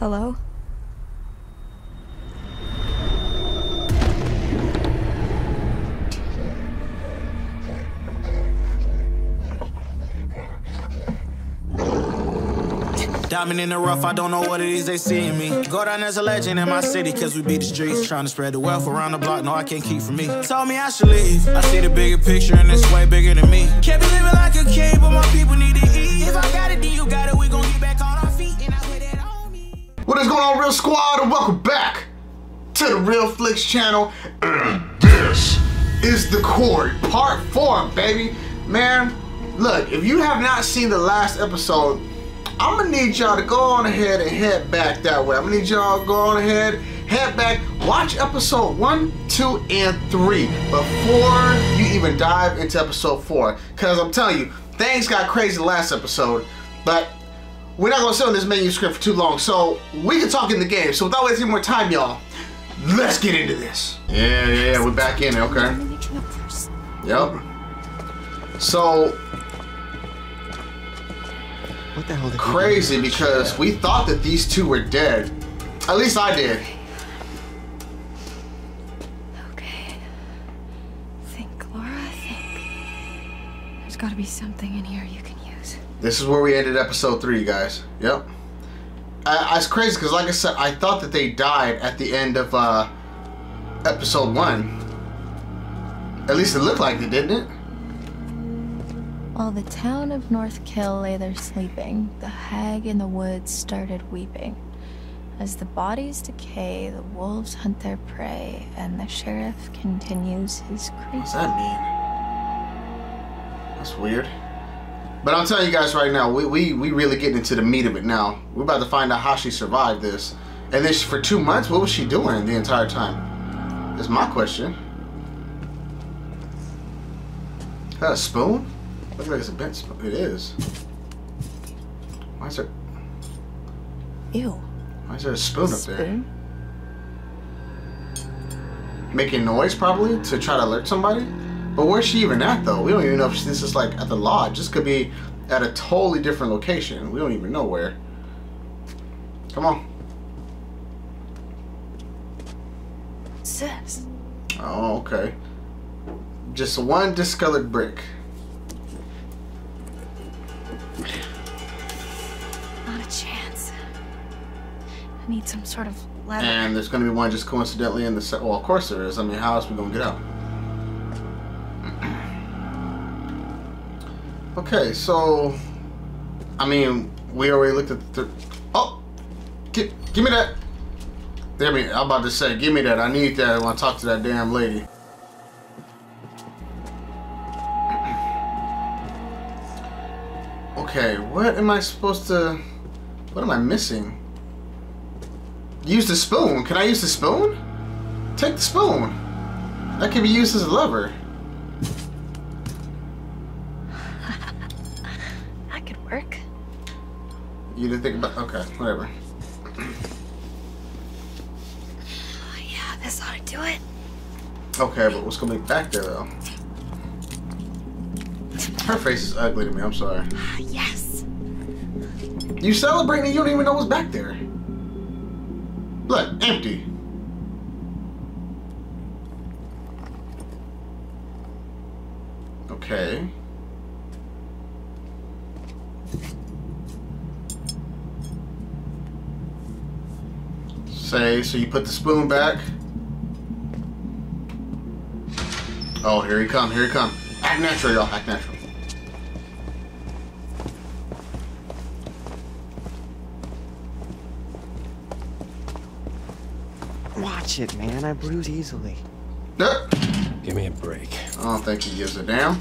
Hello? Diamond in the rough, I don't know what it is they see in me. Go down as a legend in my city, cause we beat the streets. Trying to spread the wealth around the block, no, I can't keep from me. Told me I should leave. I see the bigger picture, and it's way bigger than me. Can't be living like a king, but my people need to eat. If I got it, then you got it, What is going on, Real Squad, and welcome back to the RealFlix channel. And this is the Quarry, part four, baby. Man, look, if you have not seen the last episode, I'm gonna need y'all to go on ahead and head back that way. I'm gonna need y'all to go on ahead, head back, watch episode one, two, and three before you even dive into episode four. Cause I'm telling you, things got crazy last episode, but we're not gonna sit on this manuscript for too long, so we can talk in the game. So without wasting more time, y'all, let's get into this. Yeah, yeah, yeah, we're back in it, okay. Yep. So What the hell did crazy because we thought that these two were dead. At least I did. Okay. Think, Laura, think. There's gotta be something in here you can use. This is where we ended episode three, guys. Yep. Uh, it's crazy because, like I said, I thought that they died at the end of uh, episode one. At least it looked like it, didn't it? While the town of North Kill lay there sleeping, the hag in the woods started weeping. As the bodies decay, the wolves hunt their prey, and the sheriff continues his What's creeping. that mean? That's weird. But I'm telling you guys right now, we, we, we really getting into the meat of it now. We're about to find out how she survived this. And then she, for two months, what was she doing the entire time? That's my question. Is that a spoon? Looks like it's a bent spoon. It is. Why is there, Ew. why is there a spoon up there? Spoon? Making noise probably to try to alert somebody? But where's she even at though? We don't even know if this is like at the lodge. This could be at a totally different location. We don't even know where. Come on. Sis. Oh, okay. Just one discolored brick. Not a chance. I need some sort of lever. And there's gonna be one just coincidentally in the set. Well, of course there is. I mean, how else are we gonna get out? Okay, so I mean, we already looked at the. oh, give, give me that. Damn it! I'm about to say, give me that. I need that. I want to talk to that damn lady. Okay, what am I supposed to? What am I missing? Use the spoon. Can I use the spoon? Take the spoon. That can be used as a lever. You didn't think about. Okay, whatever. Oh, yeah, this ought to do it. Okay, but what's gonna be back there though? Her face is ugly to me. I'm sorry. Ah, yes. You celebrating and you don't even know what's back there. Look, empty. Okay. Say, so you put the spoon back. Oh, here he come, here he come. Act natural, y'all, act natural. Watch it, man. I bruise easily. Yep. Give me a break. I don't think he gives a damn.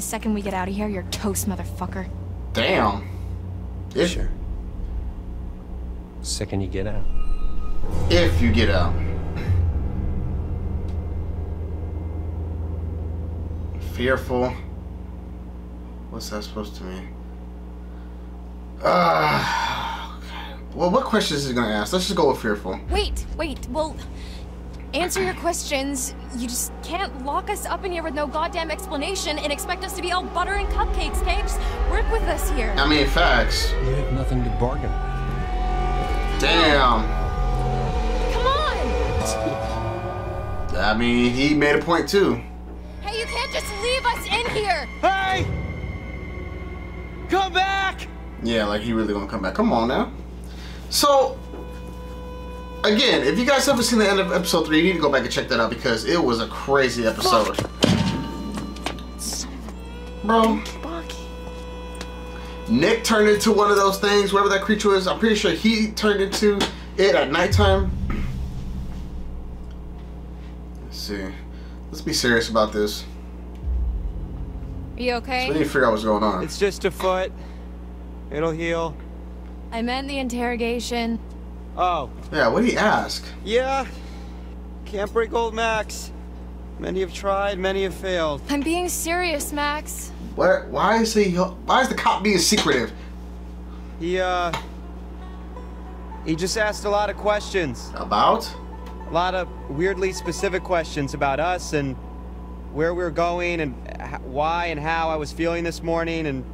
The second we get out of here, you're toast, motherfucker. Damn. If, Sure. Second you get out. if you get out. Fearful. What's that supposed to mean? Uh, okay. Well, what questions is he gonna ask? Let's just go with fearful. Wait, wait, well, answer your questions. You just can't lock us up in here with no goddamn explanation and expect us to be all butter and cupcakes, okay? Just work with us here. I mean, facts. You have nothing to bargain with. Damn. Come on! I mean, he made a point too. Hey, you can't just leave us in here! Hey! Come back! Yeah, like he really gonna come back. Come on now. So, again, if you guys haven't seen the end of episode three, you need to go back and check that out because it was a crazy episode. Bro, Nick turned into one of those things, whatever that creature is. I'm pretty sure he turned into it at nighttime. Let's see. Let's be serious about this. Are you We okay? need to figure out what's going on. It's just a foot. It'll heal. I meant the interrogation. Oh, Yeah, what did he ask? yeah. Can't break old Max. Many have tried, many have failed. I'm being serious, Max. What? Why is he? Why is the cop being secretive? He, uh. He just asked a lot of questions. About? A lot of weirdly specific questions about us and where we were going and why and how I was feeling this morning and.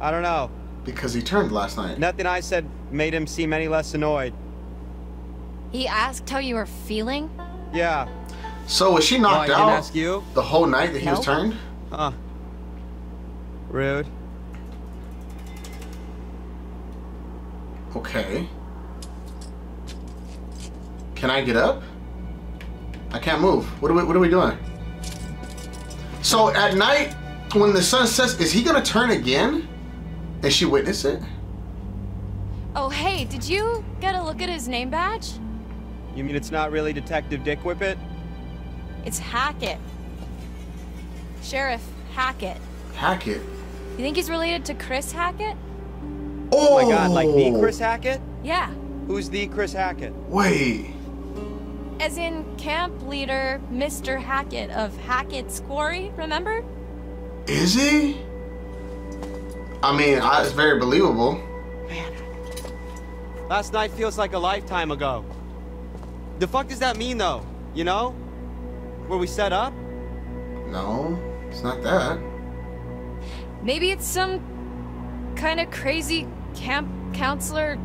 I don't know. Because he turned last night. Nothing I said made him seem any less annoyed. He asked how you were feeling? Yeah. So was she knocked he didn't out ask you? the whole night that he was turned? Huh. Rude. Okay. Can I get up? I can't move. What are we? What are we doing? So at night, when the sun sets, is he gonna turn again? And she witness it? Hey, did you get a look at his name badge? You mean it's not really Detective Dick Whippet? It's Hackett. Sheriff Hackett. Hackett. You think he's related to Chris Hackett? Oh, Oh my god, like the Chris Hackett? Yeah. Who's the Chris Hackett? Wait. As in camp leader Mr. Hackett of Hackett's Quarry, remember? Is he? I mean, I, it's very believable. Last night feels like a lifetime ago. The fuck does that mean though? You know? Where we set up? No, it's not that. Maybe it's some kind of crazy camp counselor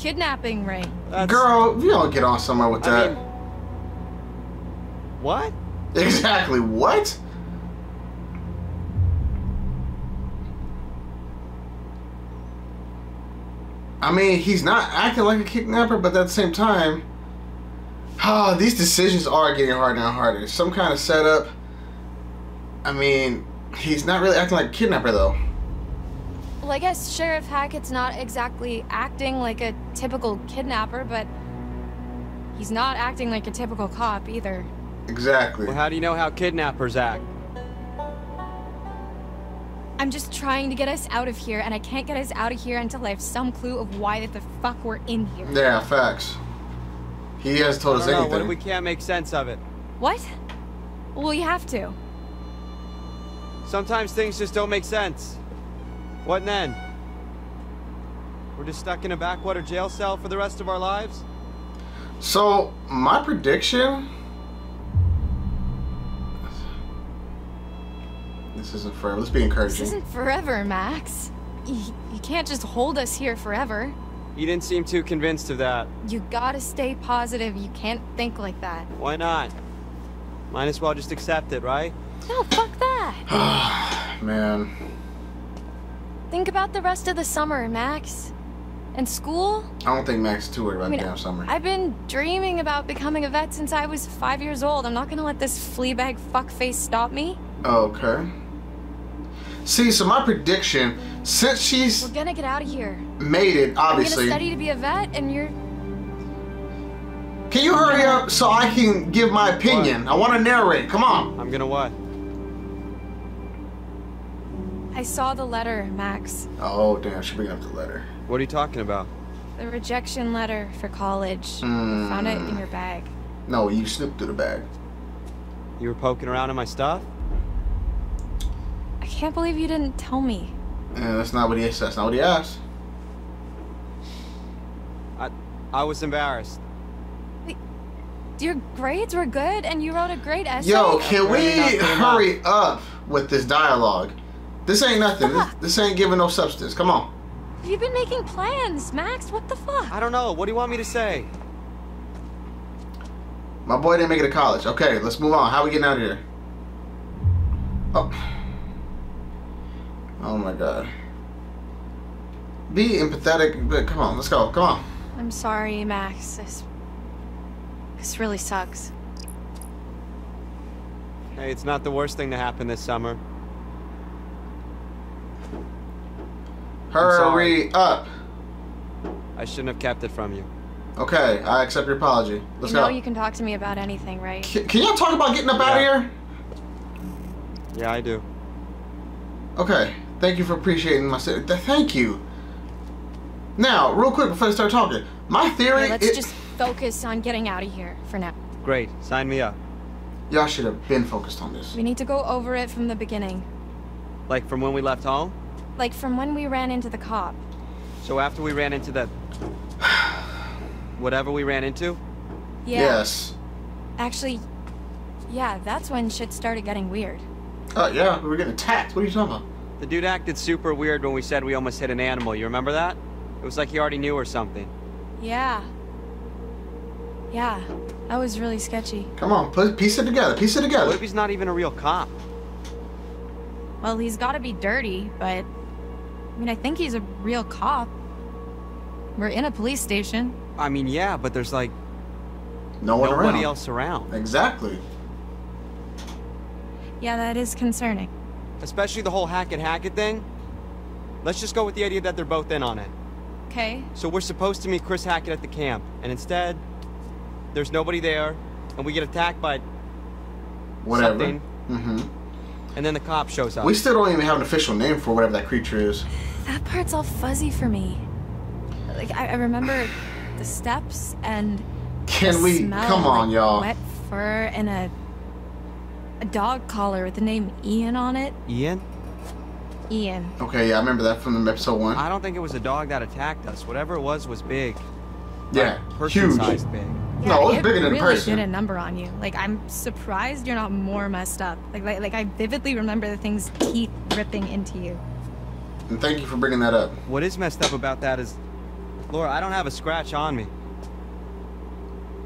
kidnapping ring. That's, Girl, you don't get on somewhere with I that. mean. What? Exactly. What? I mean, he's not acting like a kidnapper, but at the same time, ah, these decisions are getting harder and harder. Some kind of setup. I mean, he's not really acting like a kidnapper, though. Well, I guess Sheriff Hackett's not exactly acting like a typical kidnapper, but he's not acting like a typical cop either. Exactly. Well, how do you know how kidnappers act? I'm just trying to get us out of here, and I can't get us out of here until I have some clue of why that the fuck we're in here. Yeah, facts. He hasn't told us don't know, anything. what if we can't make sense of it? What? Well, you have to. Sometimes things just don't make sense. What then? We're just stuck in a backwater jail cell for the rest of our lives? So my prediction. This isn't forever. Let's be encouraging. This isn't forever, Max. You, you can't just hold us here forever. You didn't seem too convinced of that. You gotta stay positive. You can't think like that. Why not? Might as well just accept it, right? No, fuck that. Ah, man, Think about the rest of the summer, Max. And school? I don't think Max is too worried about I mean, damn summer. I've been dreaming about becoming a vet since I was five years old. I'm not gonna let this fleabag fuckface stop me. okay. See, so my prediction, since she's We're gonna get out of here. made it, obviously. I'm gonna study to be a vet, and you're. Can you hurry up so I can give my opinion? I want to narrate. Come on. I'm gonna what? I saw the letter, Max. Oh damn, she bring up the letter. What are you talking about? The rejection letter for college. Hmm. Found it in your bag. No, you snooped through the bag. You were poking around in my stuff? I can't believe you didn't tell me. And that's not what he. That's not what he asked. I I was embarrassed. Your grades were good, and you wrote a great essay. Yo, can we Really enough. hurry up with this dialogue? This ain't nothing. This, this ain't giving no substance. Come on. You've been making plans, Max. What the fuck? I don't know. What do you want me to say? My boy didn't make it to college. Okay, let's move on. How we getting out of here? Oh. Oh my god. Be empathetic, but come on, let's go. Come on. I'm sorry, Max. This, this really sucks. Hey, it's not the worst thing to happen this summer. sorry. Hurry up. I shouldn't have kept it from you. Okay, I accept your apology. Let's you know go. you can talk to me about anything, right? Can, can y'all talk about getting up out of here? Yeah, I do. Okay, thank you for appreciating my. th- Thank you. Now, real quick before I start talking, my theory. Okay, let's it- just focus on getting out of here for now. Great. Sign me up. Y'all should have been focused on this. We need to go over it from the beginning. Like from when we left home? Like from when we ran into the cop. So after we ran into the... Whatever we ran into? Yeah. Yes. Actually, yeah, that's when shit started getting weird. Oh yeah, we were getting attacked. What are you talking about? The dude acted super weird when we said we almost hit an animal. You remember that? It was like he already knew or something. Yeah. Yeah, that was really sketchy. Come on, put piece it together. Piece it together. What together. if he's not even a real cop? Well, he's gotta be dirty, but. I mean, I think he's a real cop. We're in a police station. I mean, yeah, but there's like No one nobody around. else around. Exactly. Yeah, that is concerning. Especially the whole Hackett Hackett thing. Let's just go with the idea that they're both in on it. Okay. So we're supposed to meet Chris Hackett at the camp, and instead, there's nobody there, and we get attacked by, Whatever. Something. Mm-hmm. and then the cop shows up. We still don't even have an official name for whatever that creature is. That part's all fuzzy for me. Like, I, I remember the steps and. Can the we? smell Come on, like, y'all. Wet fur and a. A dog collar with the name Ian on it. Ian? Ian. Okay, yeah, I remember that from episode one. I don't think it was a dog that attacked us. Whatever it was was big. yeah, Like, huge. person-sized big. No, it was bigger than a really person. did a number on you. Like, I'm surprised you're not more messed up. Like, like, like I vividly remember the thing's teeth ripping into you. And thank you for bringing that up. What is messed up about that is, Laura, I don't have a scratch on me.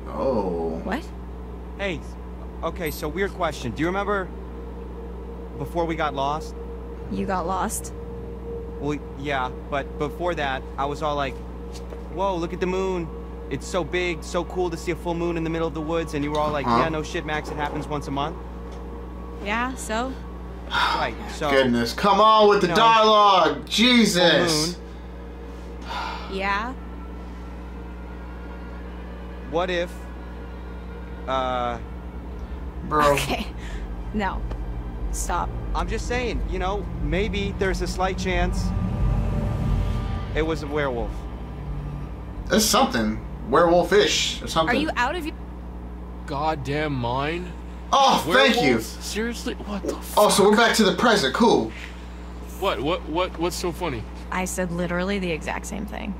Oh. What? Hey, okay, so weird question. Do you remember before we got lost? You got lost? Well, yeah, but before that, I was all like, whoa, look at the moon. It's so big, so cool to see a full moon in the middle of the woods. And you were all like, Uh-huh. yeah, no shit, Max, it happens once a month. Yeah, so? Right, so. Goodness, come on with the No. dialogue, Jesus. Yeah? What if. Uh. Bro, Okay. No. Stop. I'm just saying, you know, maybe there's a slight chance it was a werewolf. it's something werewolfish or something. Are something. you out of your. Goddamn mind. Oh, thank you. Seriously? What the f- Oh, so we're back to the present. Cool. What? What? What? What's so funny? I said literally the exact same thing.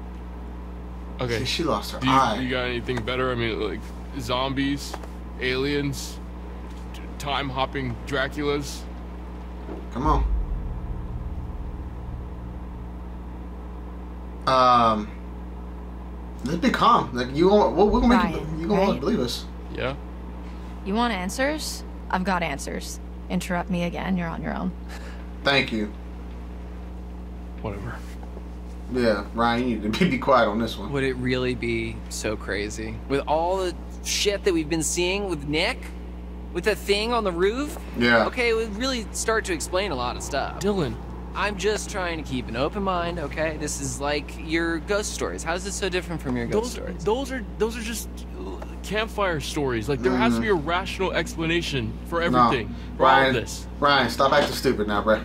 Okay. See, she lost her Do you, eye. you got anything better? I mean, like zombies, aliens, t- time hopping Draculas. Come on. Um, let's be calm. Like you, won't, we're gonna make you, Ryan, you gonna right? believe us. Yeah. You want answers? I've got answers. Interrupt me again, you're on your own. Thank you. Whatever. Yeah, Ryan, you need to be, be quiet on this one. Would it really be so crazy? With all the shit that we've been seeing with Nick? With the thing on the roof? Yeah. Okay, it would really start to explain a lot of stuff. Dylan. I'm just trying to keep an open mind, okay? This is like your ghost stories. How is this so different from your ghost Those, stories? those are those are just uh, campfire stories. Like there has to be a rational explanation for everything. For all Ryan, this. Ryan, stop acting stupid now, bro.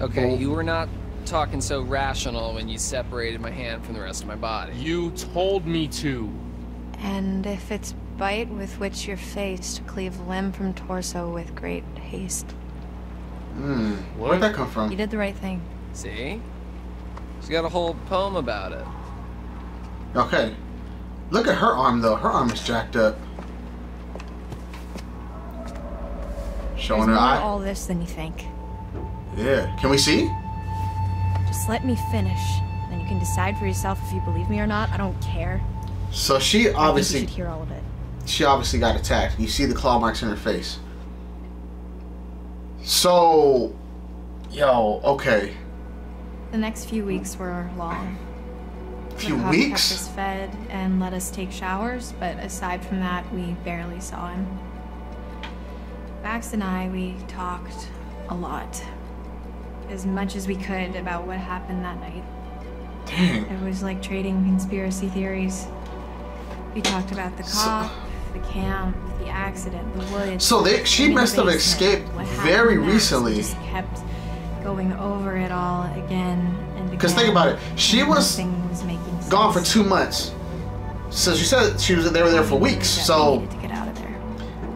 Okay, you were not talking so rational when you separated my hand from the rest of my body. You told me to. And if it's bite with which you're faced, cleave limb from torso with great haste. Hmm. Where'd that come from? You did the right thing. See? She's got a whole poem about it. Okay. Look at her arm though. Her arm is jacked up. Showing There's her more to eye. all this than you think. Yeah. Can we see? Just let me finish. Then you can decide for yourself if you believe me or not. I don't care. So she I think you obviously should hear all of it. She obviously got attacked. You see the claw marks in her face. So, yo, okay. The next few weeks were long. A few the weeks. kept us fed and let us take showers, but aside from that, we barely saw him. Max and I, we talked a lot. As much as we could about what happened that night. Dang. It was like trading conspiracy theories. We talked about the So- cop, the camp, the accident, the woods. So they- she the must have escaped very. We recently. just kept going over it all again and. Because think about it. She was was gone for two months. So she said she was they were there for weeks. we So to get out of there.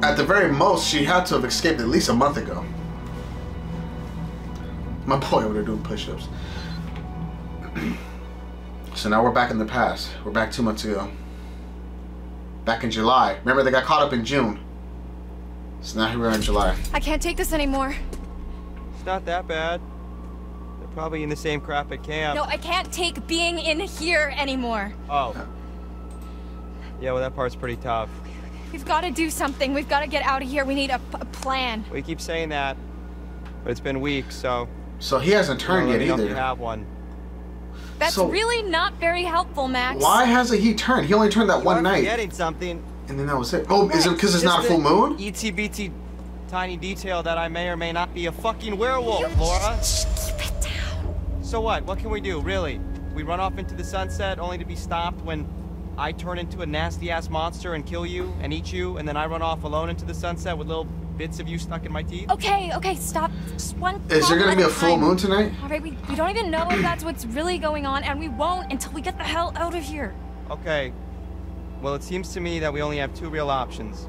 at the very most, she had to have escaped at least a month ago. My boy over there doing push-ups. so now we're back in the past. We're back two months ago. Back in July. Remember they got caught up in June. So now here we are in July. I can't take this anymore. It's not that bad. They're probably in the same crap at camp. No, I can't take being in here anymore. Oh. Yeah, well, that part's pretty tough. We've got to do something. We've got to get out of here. We need a, p- a plan. We keep saying that, but it's been weeks, so. So he hasn't turned let yet me know if you either. have one. That's So- really not very helpful, Max. Why hasn't he turned? He only turned that You one night. forgetting something. And then that was it. Oh, is it because it's not a full moon? ETBT tiny detail that I may or may not be a fucking werewolf, Laura. Keep it down. So what? What can we do, really? We run off into the sunset only to be stopped when I turn into a nasty ass monster and kill you and eat you, and then I run off alone into the sunset with little bits of you stuck in my teeth? Okay, okay, stop. Just one. Is there gonna be at a full time. moon tonight? All right, we, we don't even know if that's what's really going on, and we won't until we get the hell out of here. Okay. Well, it seems to me that we only have two real options.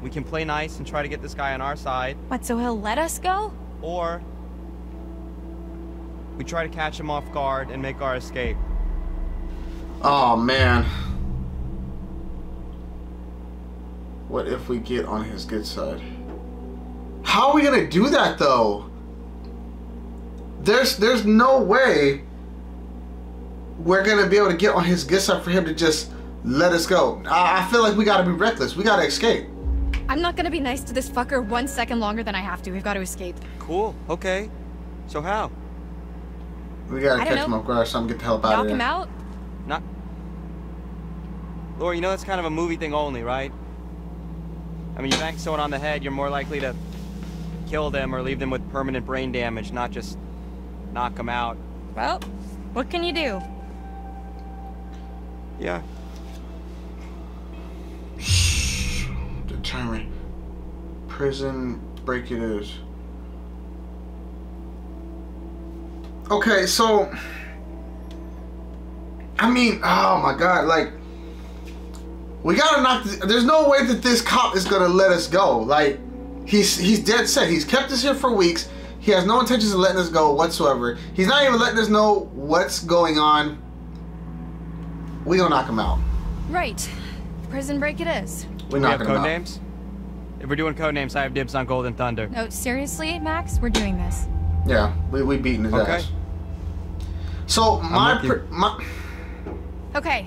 We can play nice and try to get this guy on our side, What, so he'll let us go? or we try to catch him off guard and make our escape. Oh man. What if we get on his good side? How are we gonna do that though? There's there's no way we're gonna be able to get on his good side for him to just let us go. I, I feel like we gotta be reckless. We gotta escape. I'm not gonna be nice to this fucker one second longer than I have to. We've got to escape. Cool. Okay. So how? We gotta I catch don't him know. off guard or something, get the hell up out of Knock him out? Not. Laura, you know that's kind of a movie thing only, right? I mean, you bang someone on the head, you're more likely to kill them or leave them with permanent brain damage, not just knock them out. Well, what can you do? Yeah. Determine. Prison break it is. Okay, so I mean, oh my god, like we gotta knock. This, there's no way that this cop is gonna let us go. Like he's he's dead set. He's kept us here for weeks. He has no intentions of letting us go whatsoever. He's not even letting us know what's going on. We gonna knock him out. Right. Prison break it is. We We have knocking him code out. names? If we're doing code names, I have dibs on Golden Thunder. No, seriously, Max, we're doing this. Yeah, we we beating his Okay. ass. So my, with you. pr- my Okay,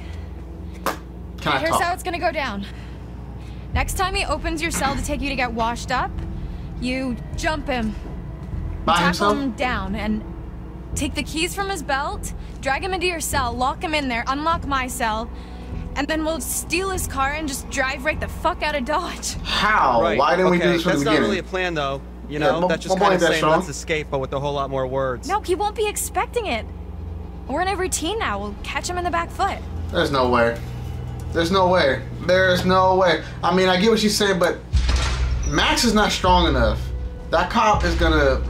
can I here's talk? how it's gonna go down. Next time he opens your cell to take you to get washed up, you jump him, By tackle himself? him down, and take the keys from his belt, drag him into your cell, lock him in there, unlock my cell, and then we'll steal his car and just drive right the fuck out of Dodge. How? Right. Why didn't we do this from That's the not really a plan, though. You Yeah, know, my- that's just kind of saying strong. let's escape, but with a whole lot more words. No, he won't be expecting it. We're in a routine now. We'll catch him in the back foot. There's no way. There's no way. There's no way. I mean, I get what she's saying, but Max is not strong enough. That cop is gonna.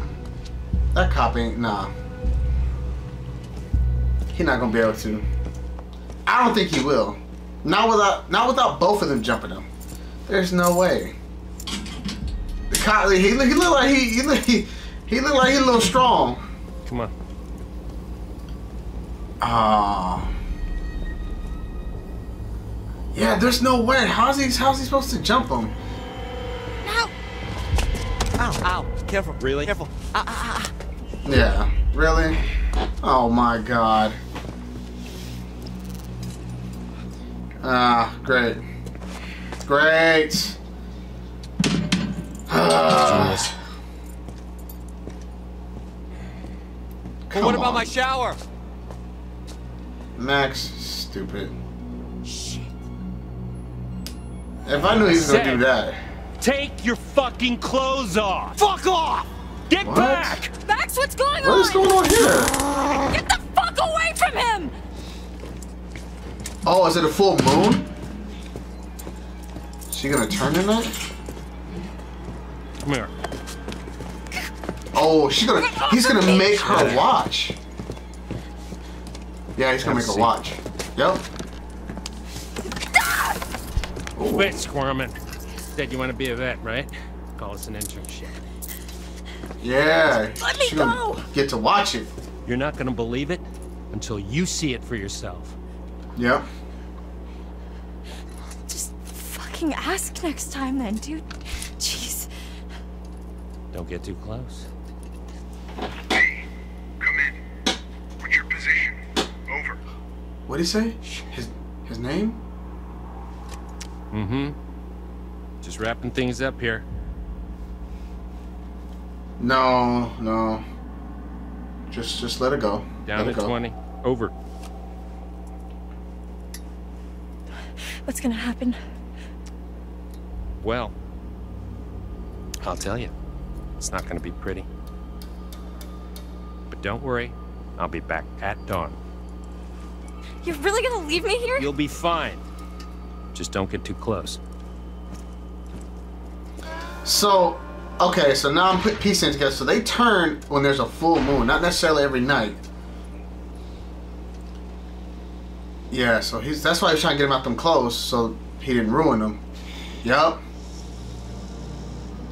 That cop ain't nah. He not gonna be able to. I don't think he will. Not without. Not without both of them jumping him. There's no way. The cop. He, he look like he. He look, he, he look like he a little strong. Come on. Ah. Yeah, there's no way. How's he? How's he supposed to jump him? No. Ow, ow. Careful. Really? Careful. Ah, ah, ah. Yeah, really? Oh my god. Ah, great. Great. Genius. Well, what about my shower? Max, stupid. If I knew he was gonna do that. Take your fucking clothes off! Fuck off! Get What? back! Max, what's going What on? is going on here? Get the fuck away from him! Oh, is it a full moon? Is She gonna turn tonight? Come here. Oh, she's gonna. He's gonna make her watch. Yeah, he's gonna make her see. watch. Yep. Quit squirming. Said you want to be a vet, right? Call us an internship. Yeah. Let me go. Get to watch it. You're not gonna believe it until you see it for yourself. Yeah. Just fucking ask next time then, dude. Jeez. Don't get too close. Come in. What's your position? Over. What'd he say? His his name? Mm-hmm. Just wrapping things up here. No, no. Just just let it go. Down let to go. 20. Over. What's gonna happen? Well, I'll tell you. It's not gonna be pretty. But don't worry. I'll be back at dawn. You're really gonna leave me here? You'll be fine. Just don't get too close. So, okay, so now I'm putting pieces together. So they turn when there's a full moon, not necessarily every night. Yeah, so he's that's why he's trying to get him out them clothes so he didn't ruin them. Yup.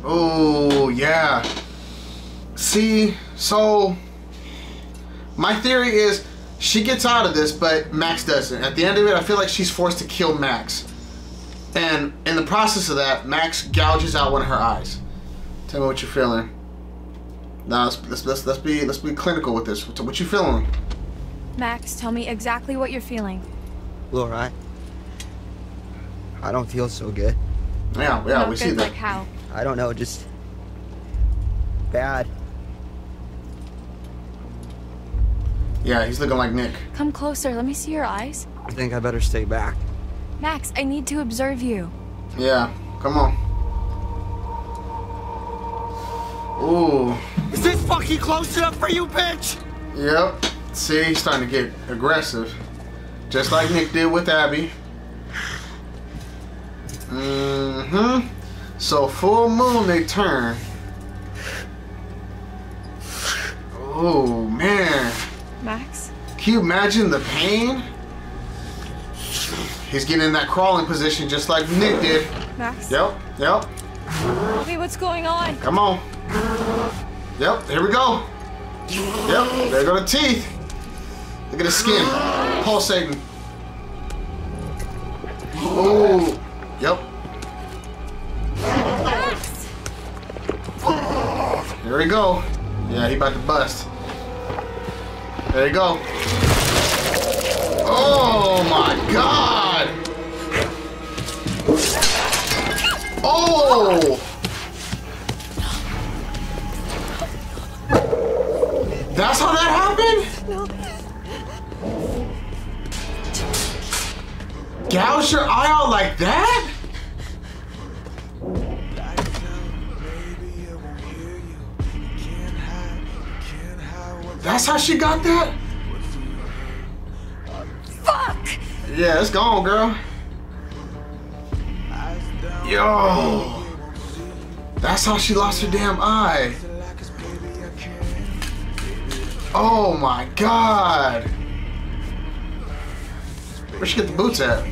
Oh yeah. See, so my theory is she gets out of this, but Max doesn't. At the end of it, I feel like she's forced to kill Max. And in the process of that, Max gouges out one of her eyes. Tell me what you're feeling. Now let's let's let's, let's be let's be clinical with this. What, what you feeling? Max, tell me exactly what you're feeling. Laura, I don't feel so good. Yeah, yeah, Not we good, see that. like how? I don't know, just bad. Yeah, he's looking like Nick. Come closer, let me see your eyes. I think I better stay back. Max, I need to observe you. Yeah, come on. Ooh, Is this fucking close enough for you, bitch? yep. See, he's starting to get aggressive, just like Nick did with Abby. Mm-hmm. So full moon, they turn. Oh man. Max? Can you imagine the pain? He's getting in that crawling position just like Nick did. Max? Yep, yep. Wait, what's going on? Come on. Yep, here we go. Yep, there go the teeth. Look at his skin. Pulsating. Ooh. Yep. Max! There we go. Yeah, he about to bust. There you go. Oh my god! Oh! That's how that happened? Gouge your eye out like that? That's how she got that? Yeah, it's gone, girl. Yo. That's how she lost her damn eye. Oh my god. Where'd she get the boots at?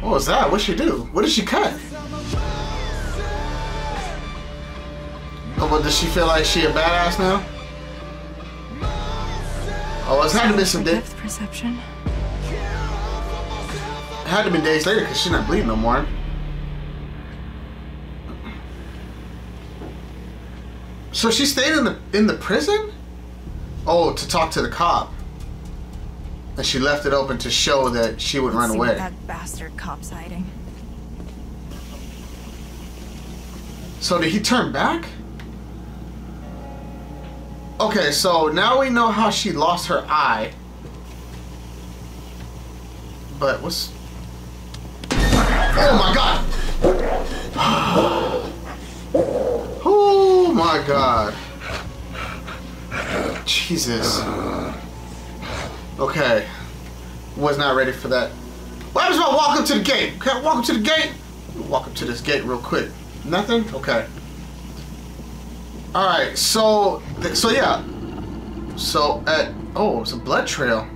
What was that? What'd she do? What did she cut? Oh, but does she feel like she a badass now? Oh, it's had to be some. Depth perception. It had to be days later because she's not bleeding no more. So she stayed in the in the prison? Oh, to talk to the cop. And she left it open to show that she would run away. that bastard cop's hiding. So did he turn back? Okay, so now we know how she lost her eye. But what's... Oh my god! oh my god. Jesus. Okay. Was not ready for that. What happens if I walk up to the gate? Can I walk up to the gate? Walk up to this gate real quick. Nothing? Okay. Alright, so, so yeah. So at, oh, it's a blood trail.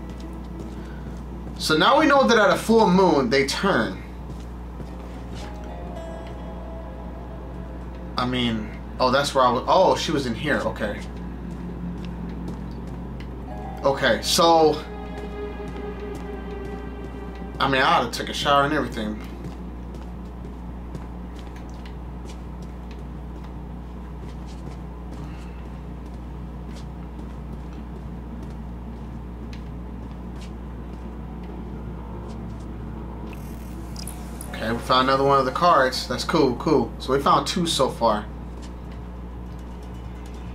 So now we know that at a full moon, they turn. I mean, oh, that's where I was, oh, she was in here, okay. Okay, so, I mean, I ought to take a shower and everything. Okay, we found another one of the cards. That's cool, cool. So we found two so far.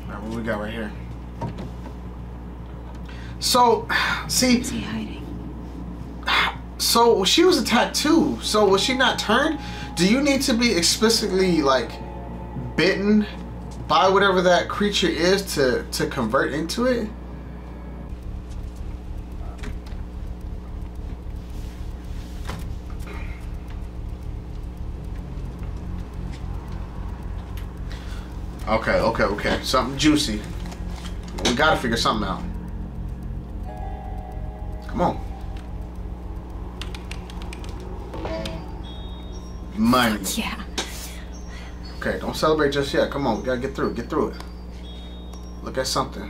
Alright, what we got right here? So, see. What's he hiding? So she was a tattoo. So was she not turned? Do you need to be explicitly like bitten by whatever that creature is to to convert into it? Something juicy. We gotta figure something out. Come on. Money. Yeah. Okay, don't celebrate just yet. Come on, we gotta get through it. Get through it. Look at something.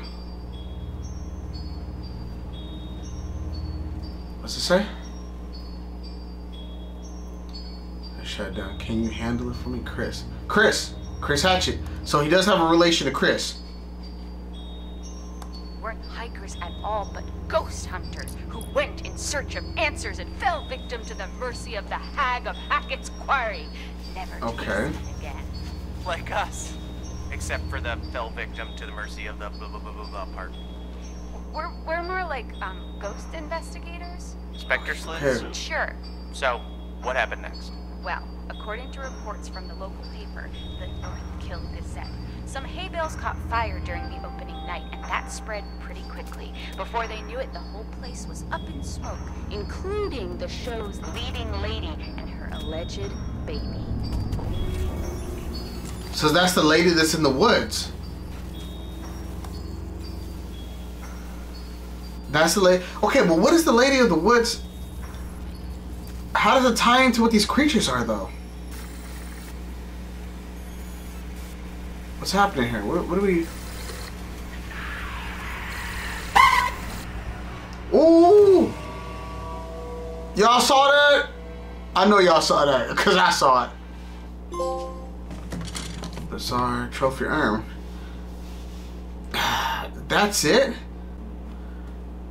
What's it say? I Shut down. Can you handle it for me, Chris? Chris! Chris Hackett. So he does have a relation to Chris. weren't hikers at all, but ghost hunters who went in search of answers and fell victim to the mercy of the Hag of Hackett's Quarry. Never Okay. again. Like us. Except for the fell victim to the mercy of the blah blah blah blah, blah part. We're, we're more like um, ghost investigators? Spectre sleuths? Okay. Sure. So, what happened next? Well, according to reports from the local paper, the North Kill Gazette, some hay bales caught fire during the opening night, and that spread pretty quickly. Before they knew it, the whole place was up in smoke, including the show's leading lady and her alleged baby. So that's the lady that's in the woods. That's the lady. Okay, well, what is the lady of the woods? How does it tie into what these creatures are, though? What's happening here? What, what do we? Ooh! Y'all saw that? I know y'all saw that because I saw it. Bizarre trophy arm. That's it?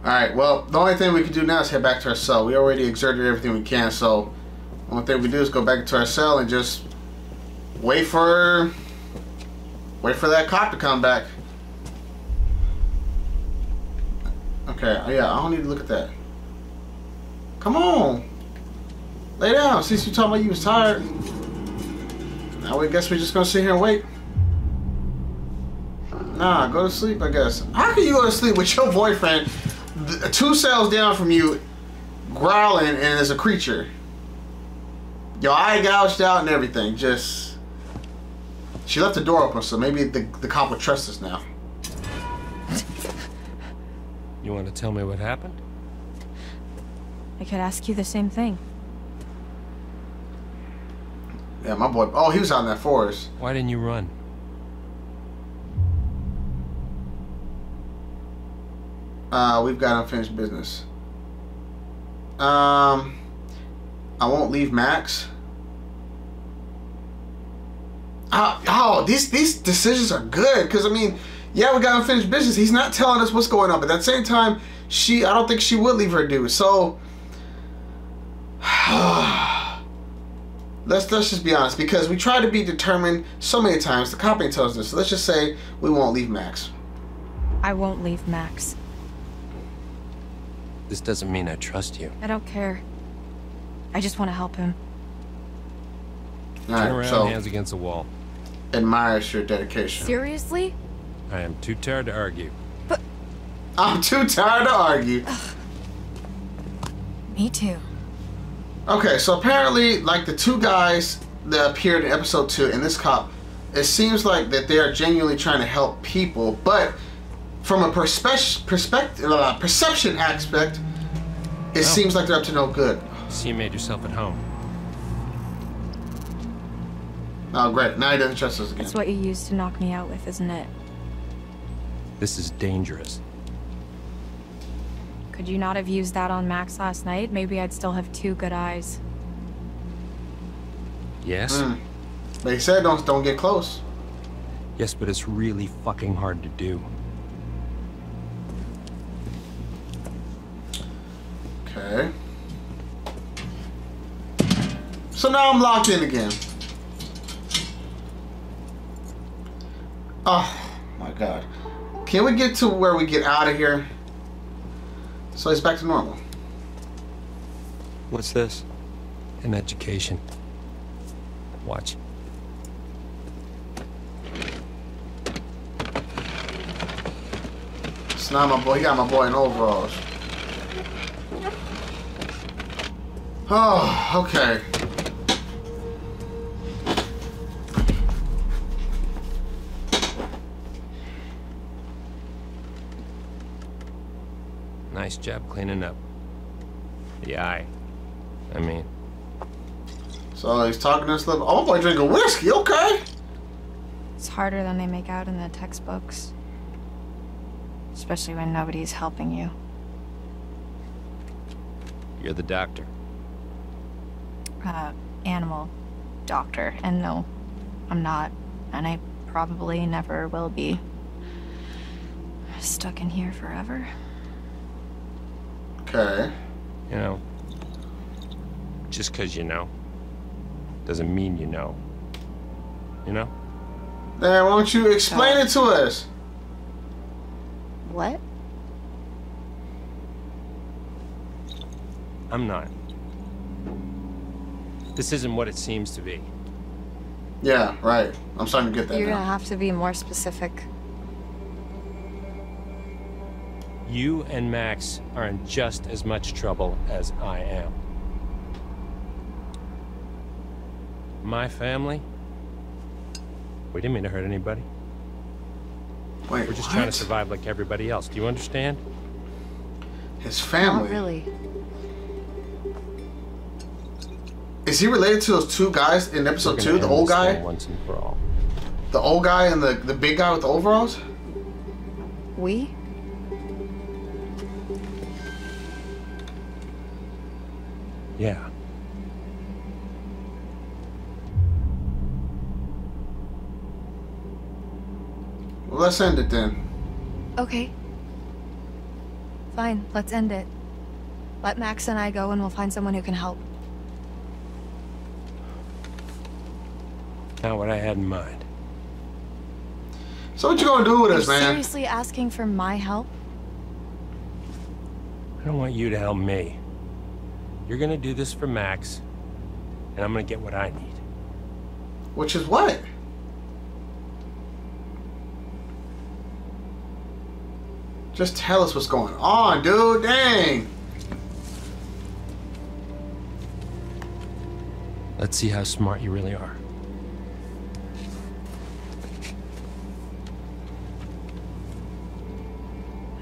Alright, well, the only thing we can do now is head back to our cell. We already exerted everything we can, so the only thing we do is go back to our cell and just wait for wait for that cop to come back. Okay, oh yeah, I don't need to look at that. Come on. Lay down, since you told me you was tired. Now we guess we're just gonna sit here and wait. Nah, go to sleep, I guess. How can you go to sleep with your boyfriend th- two cells down from you, growling, and there's a creature? Your eye gouged out and everything. Just. She left the door open, so maybe the, the cop would trust us now. You want to tell me what happened? I could ask you the same thing. Yeah, my boy. Oh, he was out in that forest. Why didn't you run? Uh, we've got unfinished business. Um, I won't leave Max. Oh, oh these these decisions are good because I mean, yeah, we got unfinished business. He's not telling us what's going on, but at the same time, she I don't think she would leave her dude. So let's let's just be honest because we try to be determined so many times. The cop ain't tells us. So let's just say we won't leave Max. I won't leave Max. This doesn't mean I trust you. I don't care. I just want to help him. All Turn right, around, so hands against the wall. admires your dedication. Seriously? I am too tired to argue. But I'm too tired to argue. Me too. Okay, so apparently, like the two guys that appeared in episode two and this cop, it seems like that they are genuinely trying to help people, but from a perspe- perspective, uh, perception aspect, it seems like they're up to no good. See, you made yourself at home. Oh, great. Now he doesn't trust us again. That's what you used to knock me out with, isn't it? This is dangerous. Could you not have used that on Max last night? Maybe I'd still have two good eyes. Yes? Mm. They said don't don't get close. Yes, but it's really fucking hard to do. Okay. So now I'm locked in again. Oh my god. Can we get to where we get out of here? So it's back to normal. What's this? An education. Watch. It's not my boy. He got my boy in overalls. Oh, okay. Nice job cleaning up. The eye. I mean, So he's talking this stuff. Oh, my boy drinking whiskey. Okay. It's harder than they make out in the textbooks. Especially when nobody's helping you. you're the doctor. Uh, animal doctor. And no, I'm not. And I probably never will be. Stuck in here forever. Okay. You know, just because you know doesn't mean you know. You know? Then why don't you explain it to us? What? I'm not. This isn't what it seems to be. Yeah, right. I'm starting to get that You're now. gonna have to be more specific. You and Max are in just as much trouble as I am. My family? We didn't mean to hurt anybody. Wait, We're just trying to survive like everybody else. Do you understand? His family. Not really. Is he related to those two guys in episode two? The old guy, once and for all. the old guy, and the the big guy with the overalls. We? Yeah. Well, let's end it then. Okay. Fine, let's end it. Let Max and I go and we'll find someone who can help. Not what I had in mind. So what you gonna do with Are us, you man? seriously asking for my help? I don't want you to help me. You're gonna do this for Max, and I'm gonna get what I need. Which is what? Just tell us what's going on, dude. Dang. Let's see how smart you really are.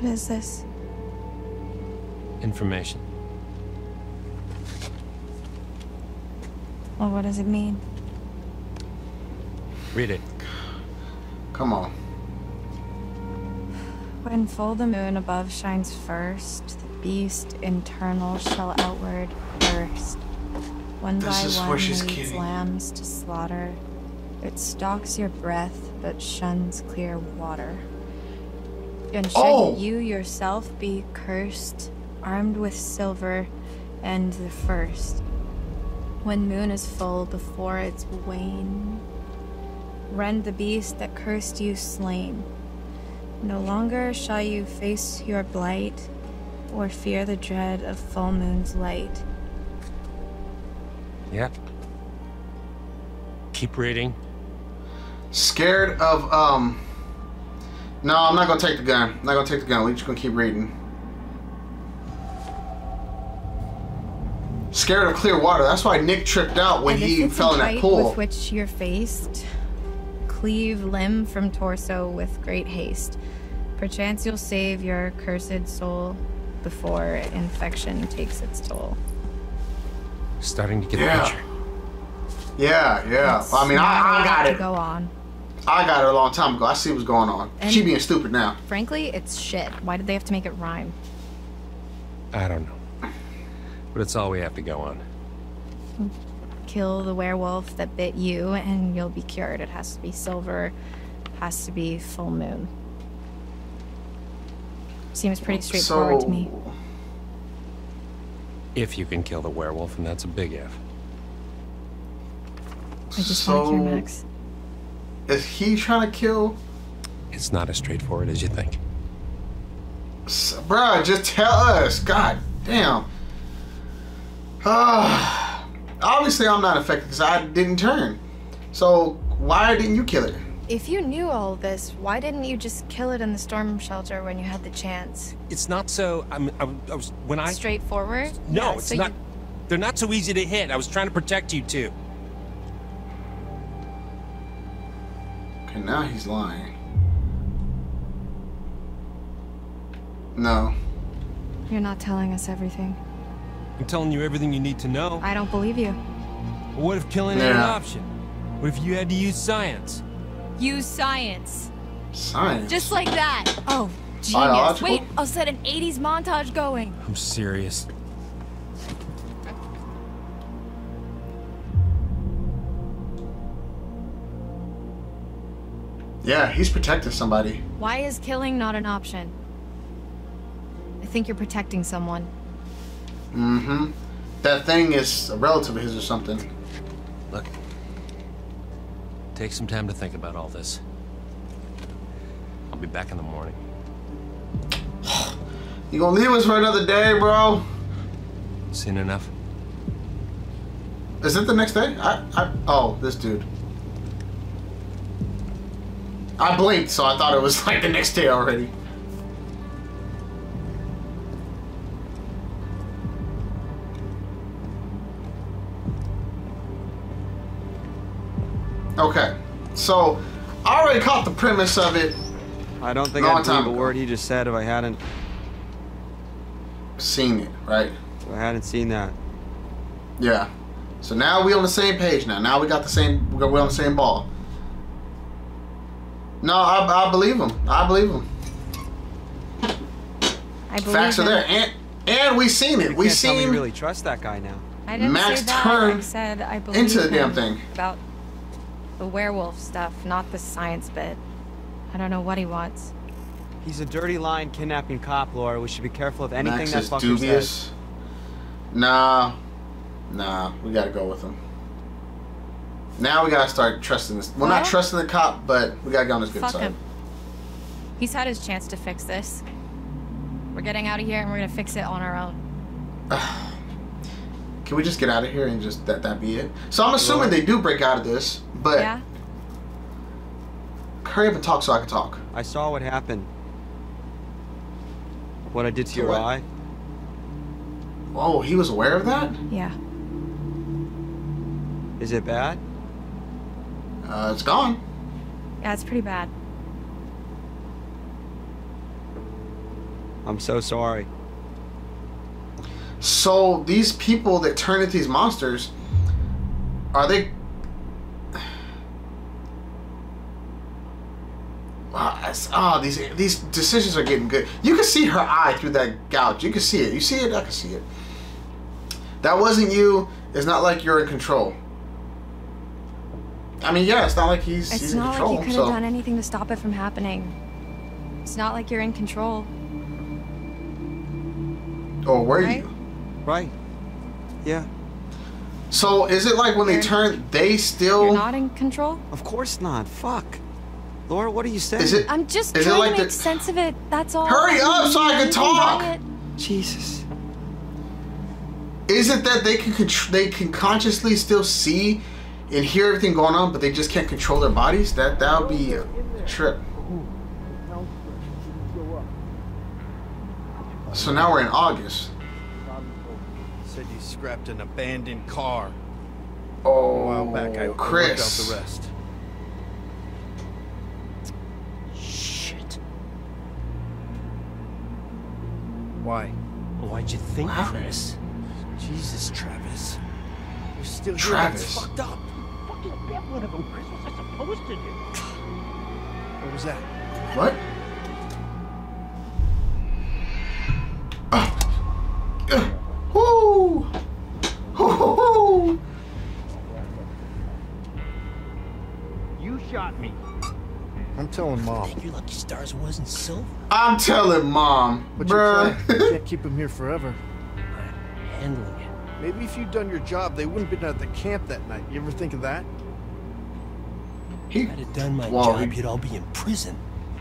What is this? Information. Well, what does it mean? Read it. Come on. When full the moon above shines first, the beast internal shall outward burst. One This by is one where she's leads kidding. lambs to slaughter. It stalks your breath, but shuns clear water. And should Oh! you yourself be cursed, armed with silver, and the first, when moon is full before its wane, rend the beast that cursed you slain. No longer shall you face your blight, or fear the dread of full moon's light. Yep. Keep reading. Scared of um. No, I'm not gonna take the gun. I'm not gonna take the gun. We're just gonna keep reading. Scared of clear water. That's why Nick tripped out when he fell in that pool. with which you're faced, cleave limb from torso with great haste. Perchance you'll save your cursed soul before infection takes its toll. Starting to get Yeah. the picture. Yeah, yeah. It's I mean, I, I allowed got to it. Go on. I got it a long time ago. I see what's going on. And- she being stupid now. Frankly, it's shit. Why did they have to make it rhyme? I don't know. But it's all we have to go on. Kill the werewolf that bit you, and you'll be cured. It has to be silver. Has to be full moon. Seems pretty straightforward to me. If you can kill the werewolf, and that's a big if. I just want to hear So- Max. Is he trying to kill? It's not as straightforward as you think. S- Bruh, just tell us. God damn. Ah, obviously, I'm not affected because I didn't turn. So why didn't you kill it? If you knew all this, why didn't you just kill it in the storm shelter when you had the chance? It's not so. I'm, I, I was when I. Straightforward? No, Yeah, it's so not. you- They're not so easy to hit. I was trying to protect you too. Okay, now he's lying. No. You're not telling us everything. I'm telling you everything you need to know. I don't believe you. But what if killing ain't an option? What if you had to use science? Use science. Science. Just like that. Oh, genius. Biological? Wait, I'll set an 80s montage going. I'm serious. Yeah, he's protecting somebody. Why is killing not an option? I think you're protecting someone. Mm-hmm. That thing is a relative of his or something. Look. Take some time to think about all this. I'll be back in the morning. You gonna leave us for another day, bro? Seen enough? Is it the next day? I, I, oh, this dude. I blinked, so I thought it was like the next day already. Okay, so I already caught the premise of it. I don't think I'd time believe a word he just said if I hadn't Seen it, right? if I hadn't seen that. Yeah. So now we on the same page now. Now we got the same. We're on the same ball. No, I, I believe him. I believe him. I believe Facts are there, and and we seen it. You We can't tell me seen you really trust that guy now. I didn't Max say that. turned I said I believe into the damn thing. About the werewolf stuff, not the science bit. I don't know what he wants. He's a dirty line kidnapping cop, Laura. We should be careful of anything Max that is fucker dubious. says. Nah, nah. We gotta go with him. Now we gotta start trusting this. Well, not trusting the cop, but we gotta get on his good Fuck side. him. He's had his chance to fix this. We're getting out of here and we're gonna fix it on our own. Can we just get out of here and just that that be it? So I'm assuming they do break out of this, but Yeah? hurry up and talk so I can talk. I saw what happened. What I did to So your what? eye. Oh, he was aware of that? Yeah. Is it bad? Uh, it's gone. Yeah, it's pretty bad. I'm so sorry. So these people that turn into these monsters, are they? It's- Ah, these these decisions are getting good. You can see her eye through that gouge. You can see it. You see it. I can see it. That wasn't you, It's not like you're in control. I mean, yeah, it's not like he's, It's he's in not like you could have so. done anything to stop it from happening. It's not like you're in control. Or were Right? you? Right. Yeah. So is it like when they You're- turn, they still? You're not in control? Of course not. Fuck. Laura, what are you saying? Is it? I'm just Is it trying like to make the- sense of it. That's all. Hurry up so I can talk. Jesus. Is it that they can contr- they can consciously still see and hear everything going on, but they just can't control their bodies? That that would be a trip. So now we're in August. Said you scrapped an abandoned car. Oh, A while back, I I worked out Chris. the rest. Shit. Why? Why'd you think, Wow. Chris? Jesus, Travis. You're still here. Travis. That's fucked up. Fucking get of him, Chris. What's I supposed to do? What was that? What? Woo! Woo! You shot me. I'm telling mom. Think your lucky stars wasn't silver? I'm telling mom, What's your bruh. plan? You can't keep him here forever. I'm handling it. Maybe if you'd done your job, they wouldn't have been at the camp that night. You ever think of that? He, If I'd have done my Well, job, he- you'd all be in prison.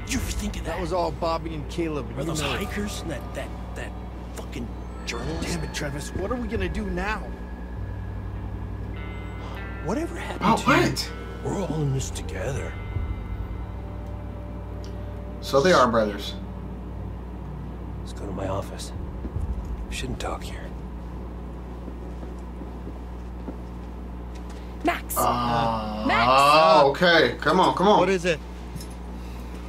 You ever think of that? That was all Bobby and Caleb. Or You those know hikers and that that that fucking journalist. Damn it, Travis. What are we gonna do now? Whatever happened oh to what? you? We're all in this together. So they are brothers. Let's go to my office. We shouldn't talk here. Max! Max! Okay. Come on, come on. What is it?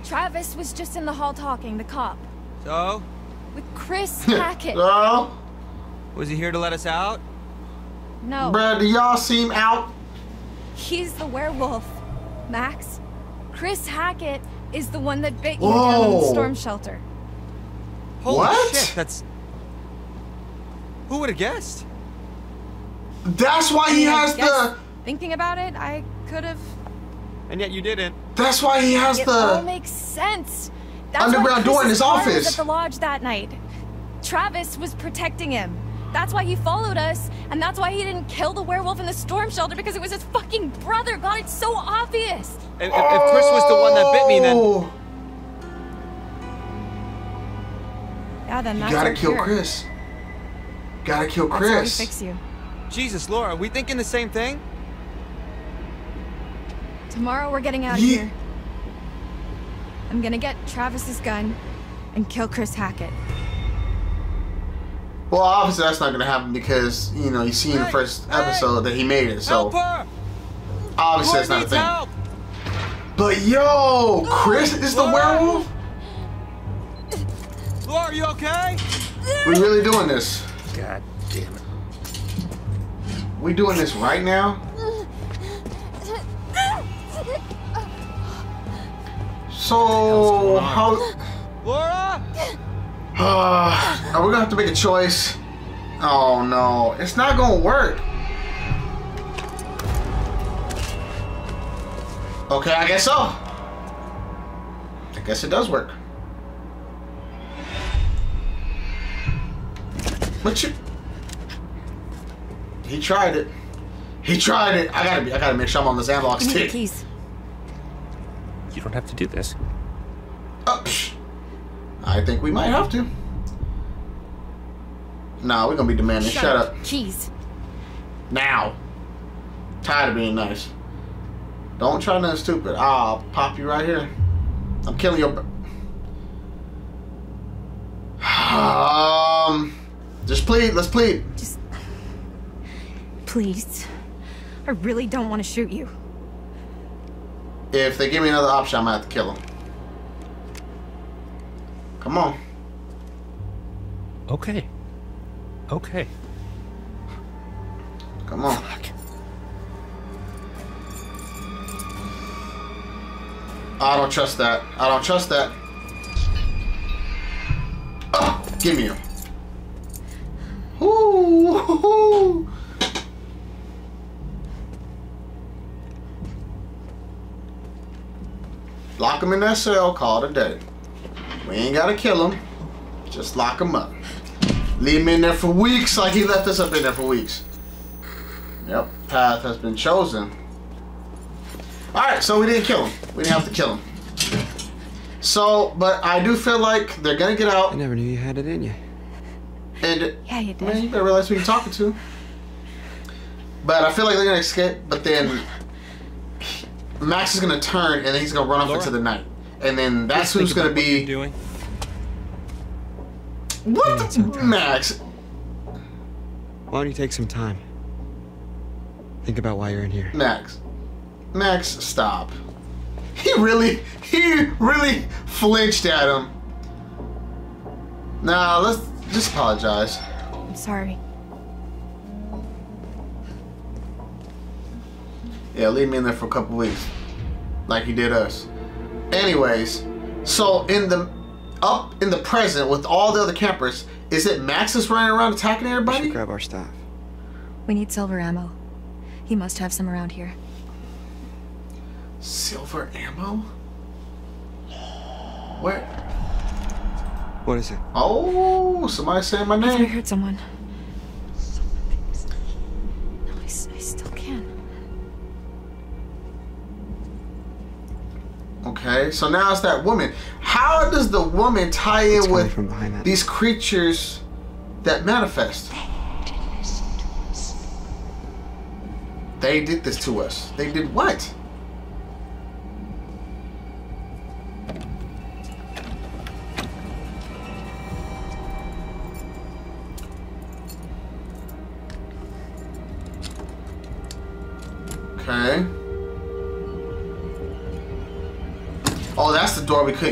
Travis was just in the hall talking, the cop, So? with Chris Hackett. Girl, Was he here to let us out? No, bruh, do y'all seem out? he's the werewolf. Max, Chris Hackett is the one that bit you down in the storm shelter. Holy What? shit, that's... Who would have guessed? That's why he I has guess the. Thinking about it, I could have. And yet you didn't. That's why he has It all the. makes sense. That's underground door in his car office. Was at the lodge that night. Travis was protecting him. That's why he followed us, and that's why he didn't kill the werewolf in the storm shelter because it was his fucking brother. God, it's so obvious. If, if, if Chris was the one that bit me, then... Oh, Yeah, then You that's gotta kill cure. Chris. Gotta kill Chris. That's how we Chris. fix you. Jesus, Laura, are we thinking the same thing? Tomorrow we're getting out of Ye- here. I'm gonna get Travis's gun and kill Chris Hackett. Well, obviously that's not gonna happen because you know you see in the Hey, first hey, episode that he made it. So Help her! obviously Laura that's not a thing. help! But yo, Chris is the Laura? werewolf. Laura, are you okay? We really doing this? God damn it. We doing this right now? So how? Laura? Uh, are we gonna have to make a choice? Oh no, it's not gonna work. Okay, I guess so. I guess it does work. But you, he tried it. He tried it. I gotta be. I gotta make sure I'm on the sandbox Give me too. keys. You don't have to do this. Oh, psh. I think we might have to. Nah, we're gonna be demanding. Shut, up. Keys. Now. Tired of being nice. Don't try nothing stupid. I'll pop you right here. I'm killing your. br- Um. Just plead. Let's plead. Just. Please. I really don't want to shoot you. If they give me another option, I'm gonna have to kill him. Come on. Okay. Okay. Come on. I don't trust that. I don't trust that. Oh, give me him. Ooh, Lock him in that cell, call it a day. We ain't gotta kill him. Just lock him up. Leave him in there for weeks like he left us up in there for weeks. Yep, path has been chosen. Alright, so we didn't kill him. We didn't have to kill him. So, but I do feel like they're gonna get out. I never knew you had it in you. And Yeah, you did. man, you better realize who you're talking to. But I feel like they're gonna escape, but then Max is gonna turn and then he's gonna run off into the night. And then that's Think who's gonna about what be doing. What the Max? Why don't you take some time? Think about why you're in here. Max. Max, stop. He really, he really flinched at him. Nah, let's just apologize. I'm sorry. Yeah, leave me in there for a couple weeks. Like he did us. Anyways, so in the up in the present with all the other campers, is it Max that's running around attacking everybody? We everybody? should grab our stuff. We need silver ammo. He must have some around here. Silver ammo? Where? What is it? Oh, somebody saying my I thought I heard someone. Okay, so now it's that woman. How does the woman tie in It's coming with from behind that. these creatures that manifest? They did this to us. They did what?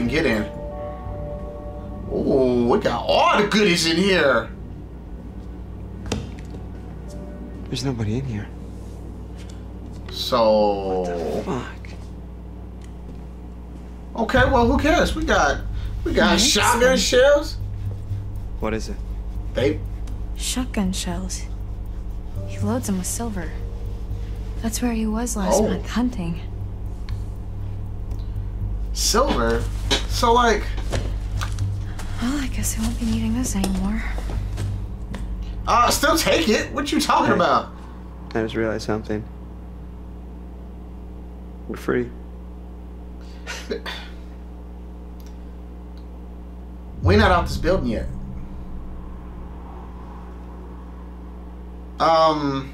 The door we couldn't get in. Oh, we got all the goodies in here. There's nobody in here. So Fuck. okay, well, who cares? We got we got Nice. shotgun shells. What is it? They Shotgun shells. He loads them with silver. That's where he was last Oh. month hunting. silver. So like, Well, I guess I won't be needing this anymore. uh, still take it. What you talking Hey. about? I just realized something. We're free. We're not out this building yet. Um,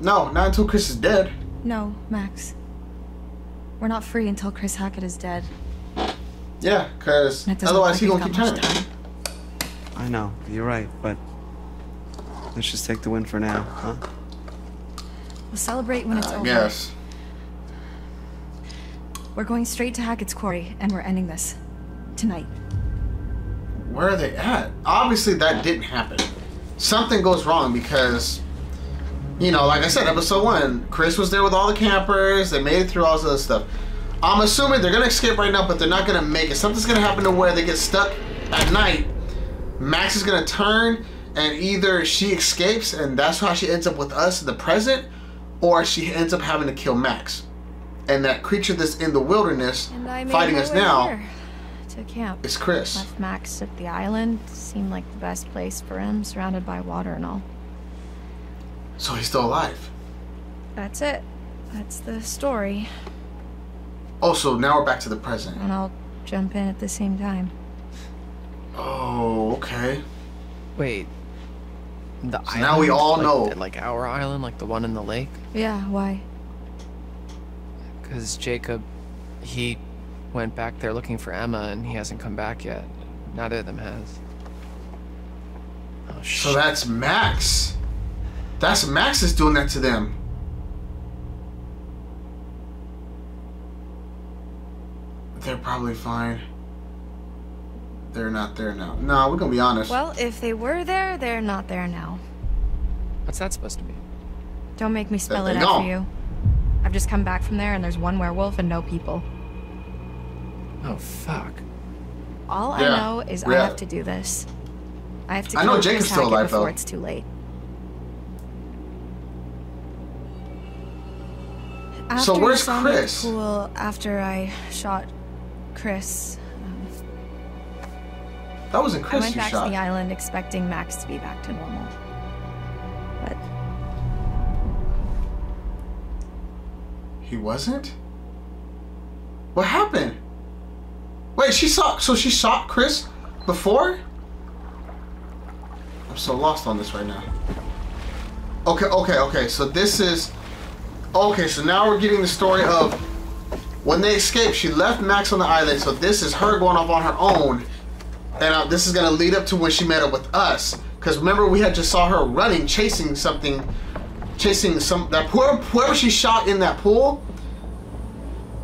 no, not until Chris is dead. No, Max. We're not free until Chris Hackett is dead. Yeah, cause And it doesn't otherwise he look gonna keep we've turning. much I know, you're right, but let's just take the win for now, huh? We'll celebrate when it's I over. Yes. We're going straight to Hackett's quarry, and we're ending this tonight. Where are they at? Obviously, that didn't happen. Something goes wrong because, you know, like I said, episode one, Chris was there with all the campers. They made it through all this other stuff. I'm assuming they're gonna escape right now, but they're not gonna make it. Something's gonna happen to where they get stuck at night. Max is gonna turn, and either she escapes, and that's how she ends up with us in the present, or she ends up having to kill Max. And that creature that's in the wilderness And I made fighting us now here to camp. is Chris. Left Max at the island. Seemed like the best place for him, surrounded by water and all. So he's still alive. That's it. That's the story. Oh, so now we're back to the present. And I'll jump in at the same time. Oh, okay. Wait. The So now we all like, know. Like our island, like the one in the lake? Yeah, why? Because Jacob, he went back there looking for Emma and he hasn't come back yet. Neither of them has. Oh, So that's Max. That's Max is doing that to them. They're probably fine. They're not there now. No, we're gonna be honest. Well, if they were there, they're not there now. What's that supposed to be? Don't make me spell it out gone. for you. I've just come back from there and there's one werewolf and no people. Oh, fuck. All Yeah, I know is I have to do this. I have to I kill know Chris Jacob's still alive, before though. it's too late. So where's you saw me at the Chris? Pool after I shot Chris. Um, That wasn't I Chris went you back shot. to the island expecting Max to be back to normal. But He wasn't? What happened? Wait, she saw so she shot Chris before? I'm so lost on this right now. Okay, okay, okay. So this is Okay, so now we're getting the story of when they escaped, she left Max on the island, so this is her going off on her own. And uh, this is gonna lead up to when she met up with us. Cause remember we had just saw her running, chasing something, chasing some that whoever, whoever she shot in that pool.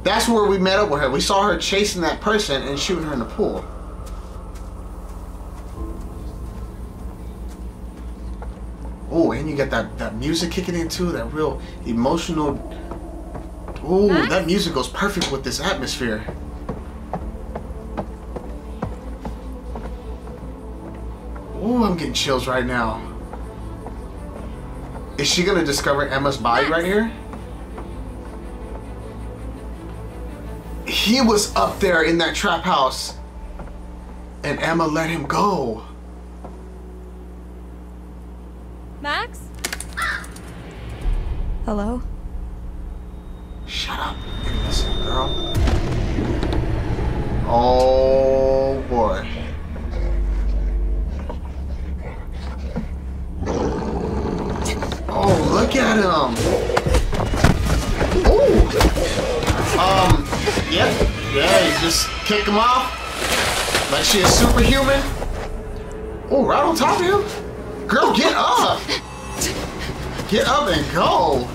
That's where we met up with her. We saw her chasing that person and shooting her in the pool. Oh, and you got that, that music kicking in too, that real emotional. Ooh, that music goes perfect with this atmosphere. Ooh, I'm getting chills right now. Is she gonna discover Emma's body right here? He was up there in that trap house, and Emma let him go. Max? Hello? Shut up and listen, girl. Oh boy. Oh, look at him. Ooh. Um, yep. Yeah, you just kick him off. Like she superhuman. Oh, right on top of him. Girl, get up. Get up and go.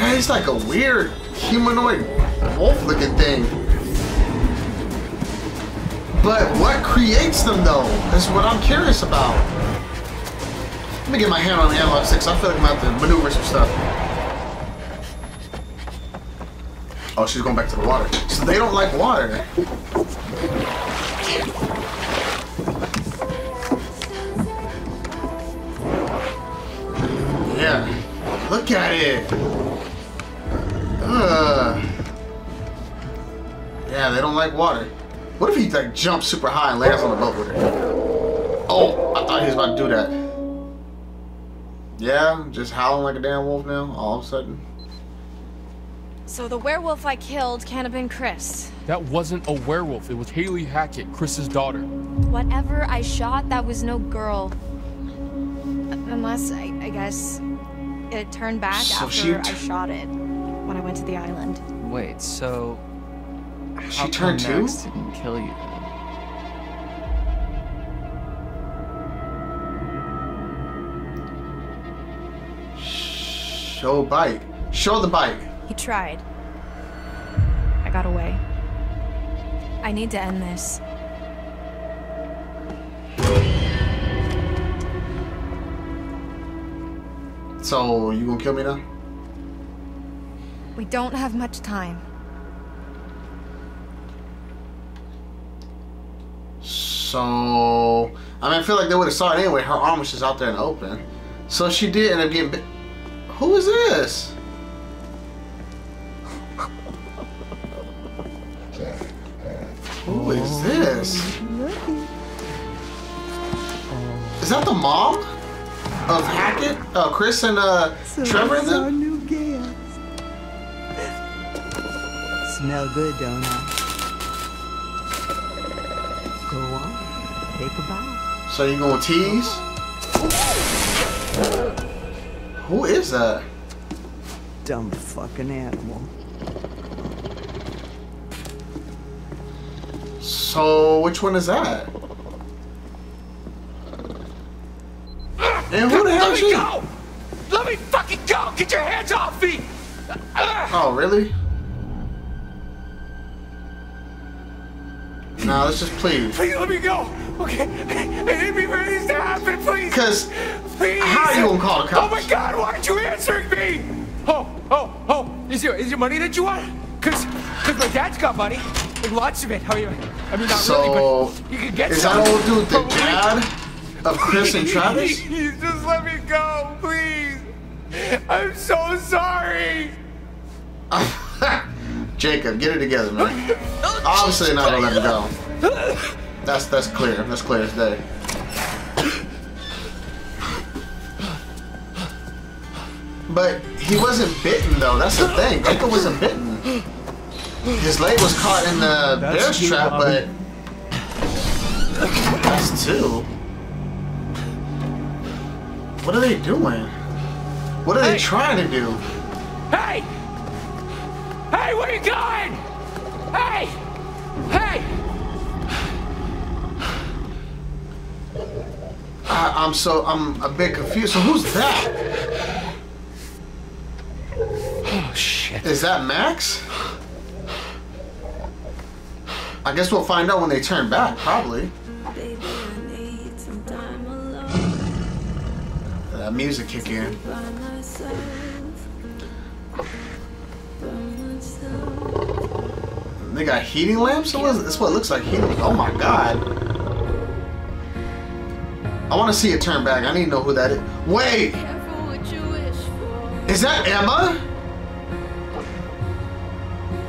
Yeah, he's like a weird humanoid wolf looking thing. But what creates them though? That's what I'm curious about. Let me get my hand on the analog sticks. I feel like I'm about to maneuver some stuff. Oh, she's going back to the water. So they don't like water. Yeah. Look at it. Yeah, they don't like water. What if he like jumps super high and lands on the boat with her? Oh, I thought he was about to do that. Yeah, just howling like a damn wolf now, all of a sudden. So the werewolf I killed can't have been Chris. That wasn't a werewolf. It was Kaylee Hackett, Chris's daughter. Whatever I shot, that was no girl. Unless, I, I guess, it turned back So after she I t- shot it when I went to the island. Wait, so She how come turned too? Max didn't kill you then? Show bite. Show the bite. He tried. I got away. I need to end this. So you gonna kill me now? We don't have much time. So I mean, I feel like they would have saw it anyway. Her arm was just out there the open. So she did end up getting bit. Who is this? Who is this? Is that the mom of Hackett? Uh, Chris and uh, Trevor and them? Smell good, don't I? So you gonna tease? Who is that? Dumb fucking animal. So which one is that? And who the hell is she? go! Let me fucking go! Get your hands off me! Oh, really? Nah, let's just please. Please let me go! Okay? I didn't mean for this to happen, please! Because Please! how you gonna call the oh cops? Oh my god, why aren't you answering me? Oh, oh, oh, is your is your money that you want? Cause, cause my dad's got money. Like lots of it. How are you, I mean, not So, really, but you can get is some. that old dude the dad of Chris and Travis? Please, just let me go, please. I'm so sorry. Jacob, get it together, man. Obviously, not gonna let him go. That's that's clear. That's clear as day. But he wasn't bitten though. That's the thing. Jacob wasn't bitten. His leg was caught in the That's bear's trap, Bobby. but that's two. What are they doing? What are they trying to do? Hey! Hey, where you going? Hey! Hey! I, I'm so I'm a bit confused. So who's that? Oh shit. Is that Max? I guess we'll find out when they turn back, probably. That music kick in. They got heating lamps? Is, that's what it looks like heating. Oh my god. I want to see it turn back. I need to know who that is. Wait! Is that Emma?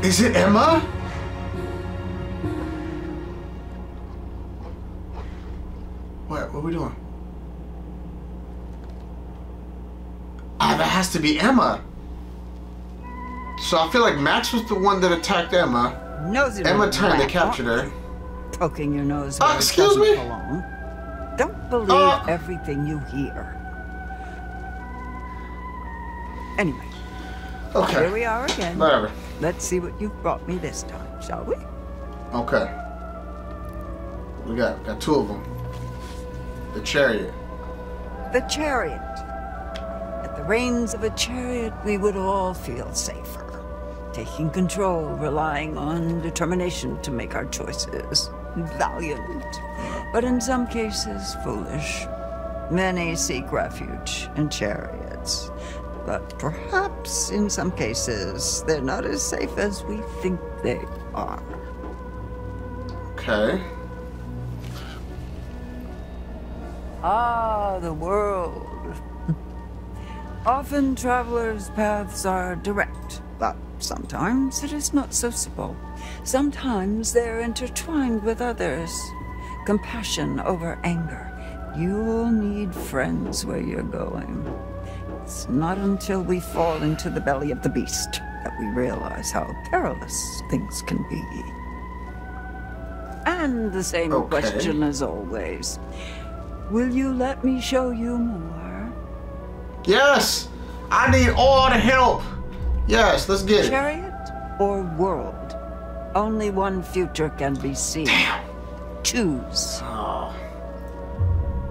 Is it Emma? What? What are we doing? Ah, that has to be Emma. So I feel like Max was the one that attacked Emma. Nosy Emma turned, rat. captured her. Poking your nose Uh, where it excuse doesn't me? belong. Don't believe Uh. everything you hear. Anyway. Okay. Here we are again. Whatever. Let's see what you've brought me this time, shall we? Okay. We got got two of them. The chariot. The chariot. At the reins of a chariot, we would all feel safer. Taking control, relying on determination to make our choices. Valiant, but in some cases, foolish. Many seek refuge in chariots. But perhaps in some cases, they're not as safe as we think they are. Okay. Ah, the world. Often travelers' paths are direct, but sometimes it is not sociable. Sometimes they're intertwined with others. Compassion over anger. You'll need friends where you're going. It's not until we fall into the belly of the beast that we realize how perilous things can be. And the same Okay. question as always. Will you let me show you more? Yes! I need all the help! Yes, let's get it. Chariot or world? Only one future can be seen. Damn. Choose. Oh.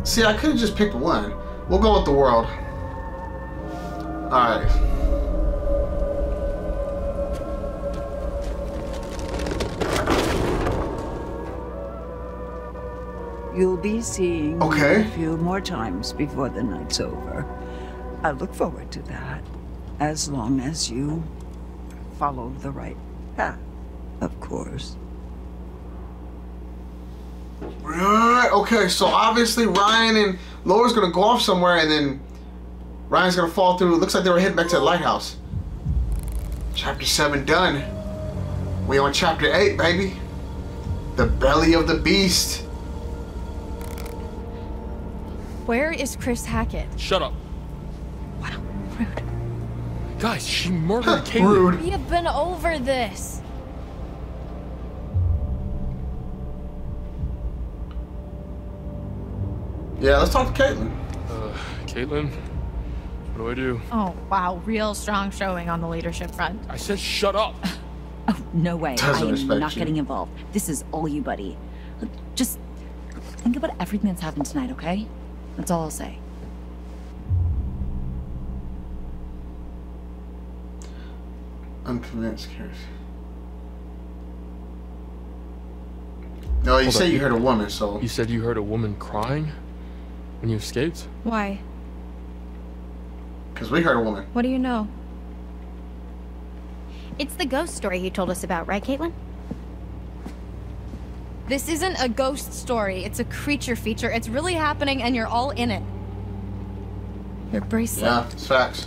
See, I could have just picked one. We'll go with the world. Alright. You'll be seeing Okay. a few more times before the night's over. I look forward to that, as long as you follow the right path, of course. Right, okay, so obviously Ryan and Laura's gonna go off somewhere and then Ryan's gonna fall through. It looks like they were heading back to the lighthouse. Chapter 7 done. We on chapter 8, baby. The belly of the beast. Where is Chris Hackett? Shut up. Wow, rude. Guys, she murdered Kaitlyn. We have been over this. Yeah, let's talk to Kaitlyn. Uh, Kaitlyn, what do I do? Oh, wow. Real strong showing on the leadership front. I said shut up. Oh, no way. Doesn't I am not you. getting involved. This is all you, buddy. Look, Just think about everything that's happened tonight, okay? That's all I'll say. Unconvinced, Karis. No, you Hold say up, you you- heard a woman, so. You said you heard a woman crying when you escaped? Why? Because we heard a woman. What do you know? It's the ghost story you told us about, right, Kaitlyn? This isn't a ghost story. It's a creature feature. It's really happening and you're all in it. Your bracelet. Yeah, it's facts.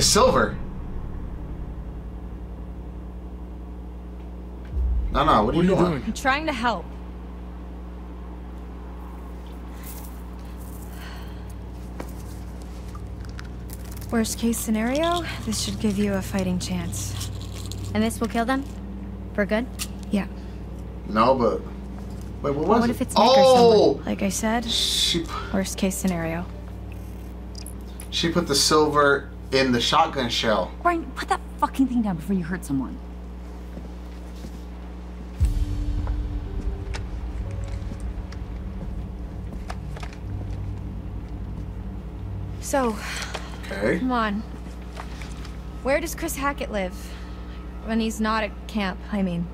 It's silver. No, no, what are, you, doing? I'm trying to help. Worst case scenario, this should give you a fighting chance. And this will kill them? For good? Yeah. No, but wait, what was But what it? if it's Nick or oh, someone? Like I said, worst case scenario. she put the silver in the shotgun shell. Ryan, put that fucking thing down before you hurt someone. So, Okay. come on. Where does Chris Hackett live? When he's not at camp, I mean.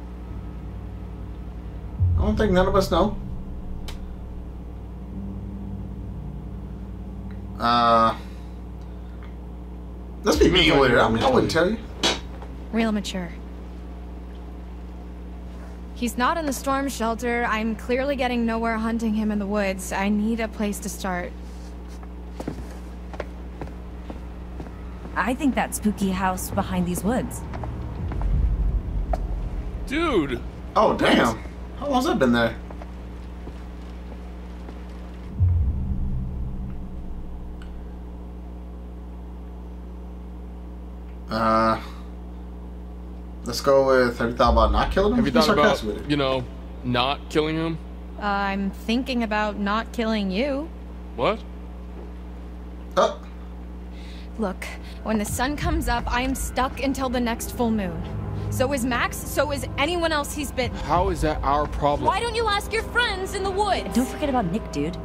I don't think none of us know. Uh, let's be mean with it. I mean, I wouldn't tell you. Real mature. He's not in the storm shelter. I'm clearly getting nowhere hunting him in the woods. I need a place to start. I think that spooky house behind these woods. Dude. Oh damn! How long's that been there? Go with. Have you thought about not killing him? Have you thought about, sarcastic with it. you know, not killing him? Uh, I'm thinking about not killing you. What? Oh. Look, when the sun comes up, I am stuck until the next full moon. So is Max, so is anyone else he's bitten. How is that our problem? Why don't you ask your friends in the woods? Don't forget about Nick, dude.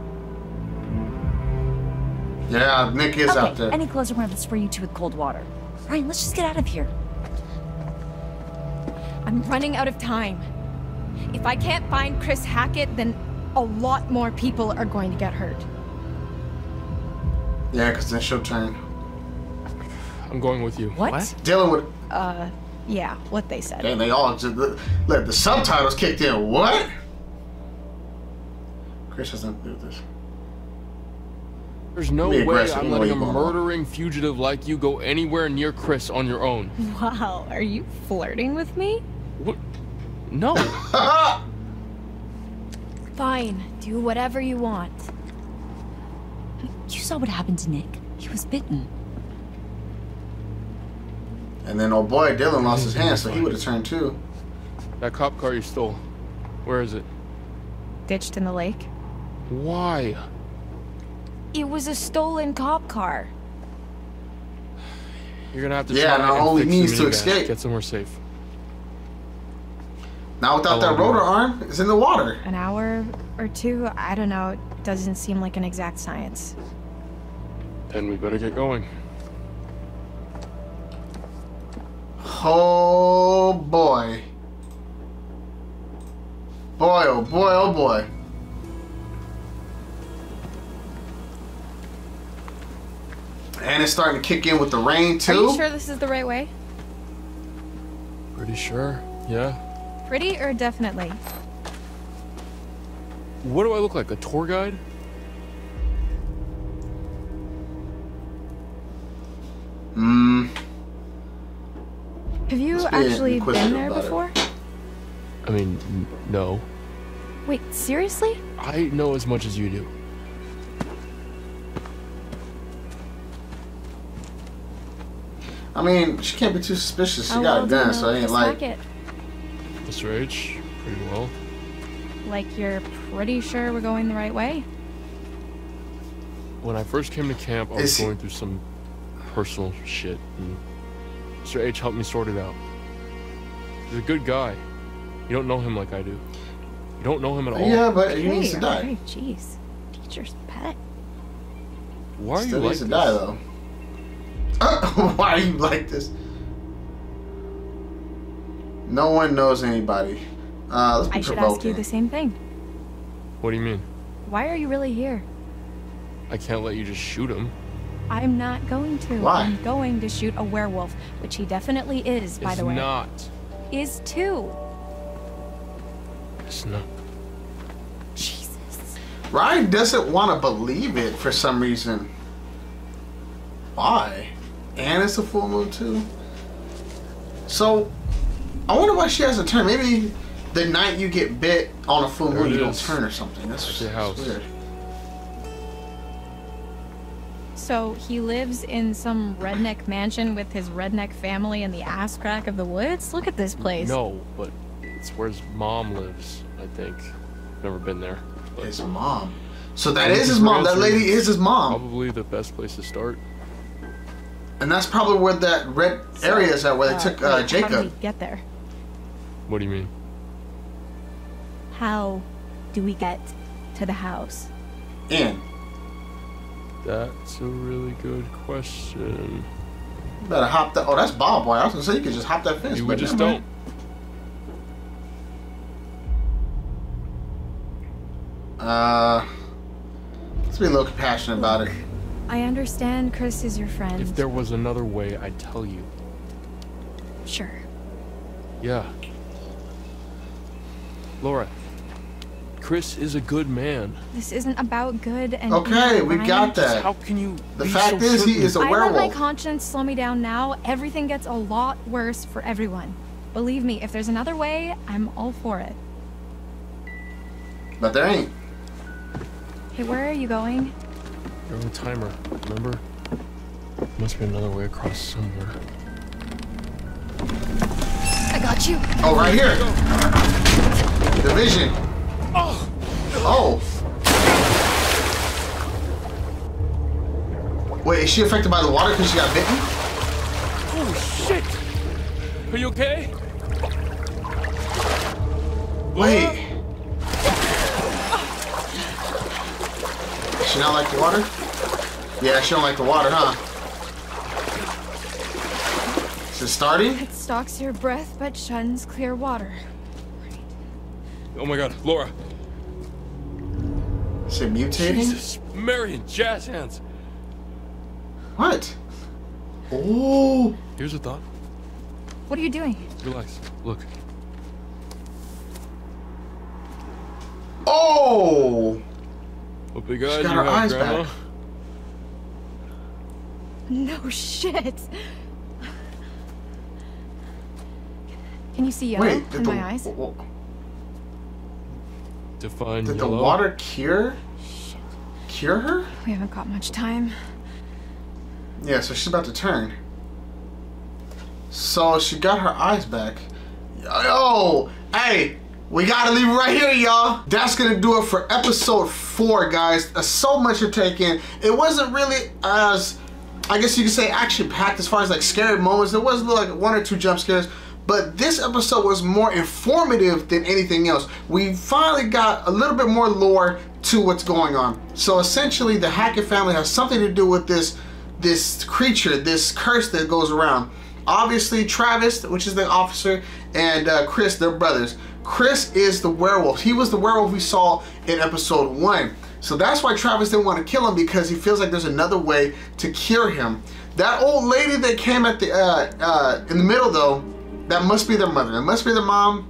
Yeah, Nick is okay, out there. any closer, we're gonna spray you two with cold water. Ryan, let's just get out of here. I'm running out of time. If I can't find Chris Hackett, then a lot more people are going to get hurt. Yeah, because then she'll turn. I'm going with you. What? Dealing with. Uh, yeah, what they said. Damn, they all just look. The subtitles kicked in. What? Chris has nothing to do with this. There's no way aggressive, I'm you know letting a you going on. murdering fugitive like you go anywhere near Chris on your own. Wow, are you flirting with me? What? No. Fine, do whatever you want. You saw what happened to Nick. He was bitten. And then old boy Dylan lost his hand, so he would have turned too. that cop car you stole. Where is it? Ditched in the lake. Why? It was a stolen cop car. You're gonna have to Yeah, try and it and only fix means to escape. Get somewhere safe. Now without that rotor arm, it's in the water. An hour or two? I don't know. It doesn't seem like an exact science. Then we better get going. Oh boy. Boy, oh boy, oh boy. And it's starting to kick in with the rain too. Are too. you sure this is the right way? Pretty sure. Yeah. Pretty or definitely? What do I look like? A tour guide? Hmm. Have you be actually been there about it. before? I mean, no. Wait, seriously? I know as much as you do. I mean, she can't be too suspicious. She How got well a gun, so it ain't Chris like. Hackett? Mr. H, pretty well. Like you're pretty sure we're going the right way? When I first came to camp, I was going through some personal shit, and Mr. H helped me sort it out. He's a good guy. You don't know him like I do. You don't know him at all. Yeah, but he needs to die. alright, Jeez. Teacher's pet. Why are Still you like needs to this? die though. Why are you like this? No one knows anybody. Uh, let's be I should ask you the same thing. What do you mean? Why are you really here? I can't let you just shoot him. I'm not going to. Why? I'm going to shoot a werewolf, which he definitely is, by it's the way. not. Is too. It's not. Jesus. Ryan doesn't want to believe it for some reason. Why? and it's a full moon too. So, I wonder why she has a turn. Maybe the night you get bit on a full moon, you don't turn or something. That's, That's the that's house. weird. So he lives in some redneck mansion with his redneck family in the ass crack of the woods? Look at this place. No, but it's where his mom lives, I think. Never been there. But His mom. So that Look is his mom. That lady is his mom. Probably the best place to start. And that's probably where that red area is at, where they took uh, wait, How do we Jacob. get there? What do you mean? How do we get to the house? In. That's a really good question. You better hop that. Oh, that's Bob Boy. I was gonna say you could just hop that fence. You but would just don't. mind. Uh, let's be a little compassionate about it. I understand Chris is your friend. If there was another way, I'd tell you. Sure. Yeah. Laura, Chris is a good man. This isn't about good and Okay, evil, we Ryan. got that. How can you? The be fact so is, he certain? is a I let my werewolf. conscience slow me down now. Everything gets a lot worse for everyone. Believe me, if there's another way, I'm all for it. But there ain't. Hey, where are you going? You're on a timer, remember? Must be another way across somewhere. I got you. Oh, right here. The vision. Oh. Oh. Wait, is she affected by the water because she got bitten? Oh shit! Are you okay? Wait. Does She not like the water? Yeah, she don't like the water, huh? Is it starting? It stalks your breath but shuns clear water. Oh my god, Laura. Is it mutating? Jesus, Marion, jazz hands. What? Oh. Here's a thought. What are you doing? Relax. Look. Oh! What big She eyes got you her have, eyes Grandma? back. No shit. Can you see yellow Wait, in did the, my eyes? W- Define did the water cure? Cure her? We haven't got much time. Yeah, so she's about to turn. So she got her eyes back. Yo, hey, we gotta leave it right here, y'all. That's gonna do it for episode four, guys. So much to take in. It wasn't really as, I guess you could say, action packed as far as like scary moments. There was like one or two jump scares. But this episode was more informative than anything else. We finally got a little bit more lore to what's going on. So essentially, the Hackett family has something to do with this this creature, this curse that goes around. Obviously, Travis, which is the officer, and uh, Chris, they're brothers. Chris is the werewolf. He was the werewolf we saw in episode one. So that's why Travis didn't want to kill him because he feels like there's another way to cure him. That old lady that came at the uh, uh, in the middle though, that must be their mother. That must be their mom.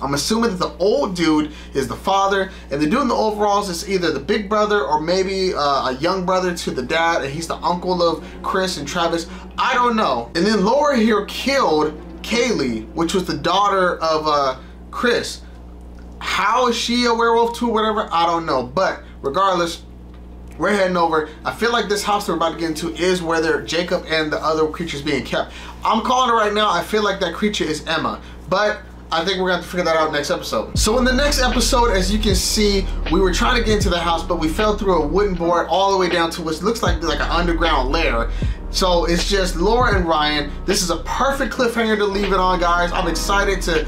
I'm assuming that the old dude is the father, and the dude in the overalls is either the big brother or maybe uh, a young brother to the dad, and he's the uncle of Chris and Travis. I don't know. And then Laura here killed Kaylee, which was the daughter of uh, Chris. How is she a werewolf too, whatever? I don't know. But regardless, we're heading over. I feel like this house we're about to get into is where Jacob and the other creatures being kept. I'm calling it right now. I feel like that creature is Emma. But I think we're gonna have to figure that out next episode. So in the next episode, as you can see, we were trying to get into the house, but we fell through a wooden board all the way down to what looks like like an underground lair. So it's just Laura and Ryan. This is a perfect cliffhanger to leave it on, guys. I'm excited to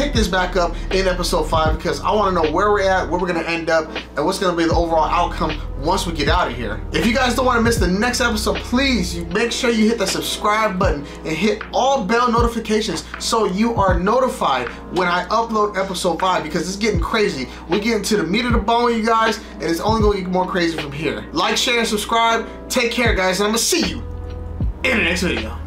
pick this back up in episode five because I want to know where we're at, where we're gonna end up, and what's gonna be the overall outcome once we get out of here. If you guys don't want to miss the next episode, please make sure you hit the subscribe button and hit all bell notifications so you are notified when I upload episode five because it's getting crazy. We're getting to the meat of the bone, you guys, and it's only gonna get more crazy from here. Like, share, and subscribe. Take care, guys, and I'm gonna see you in the next video.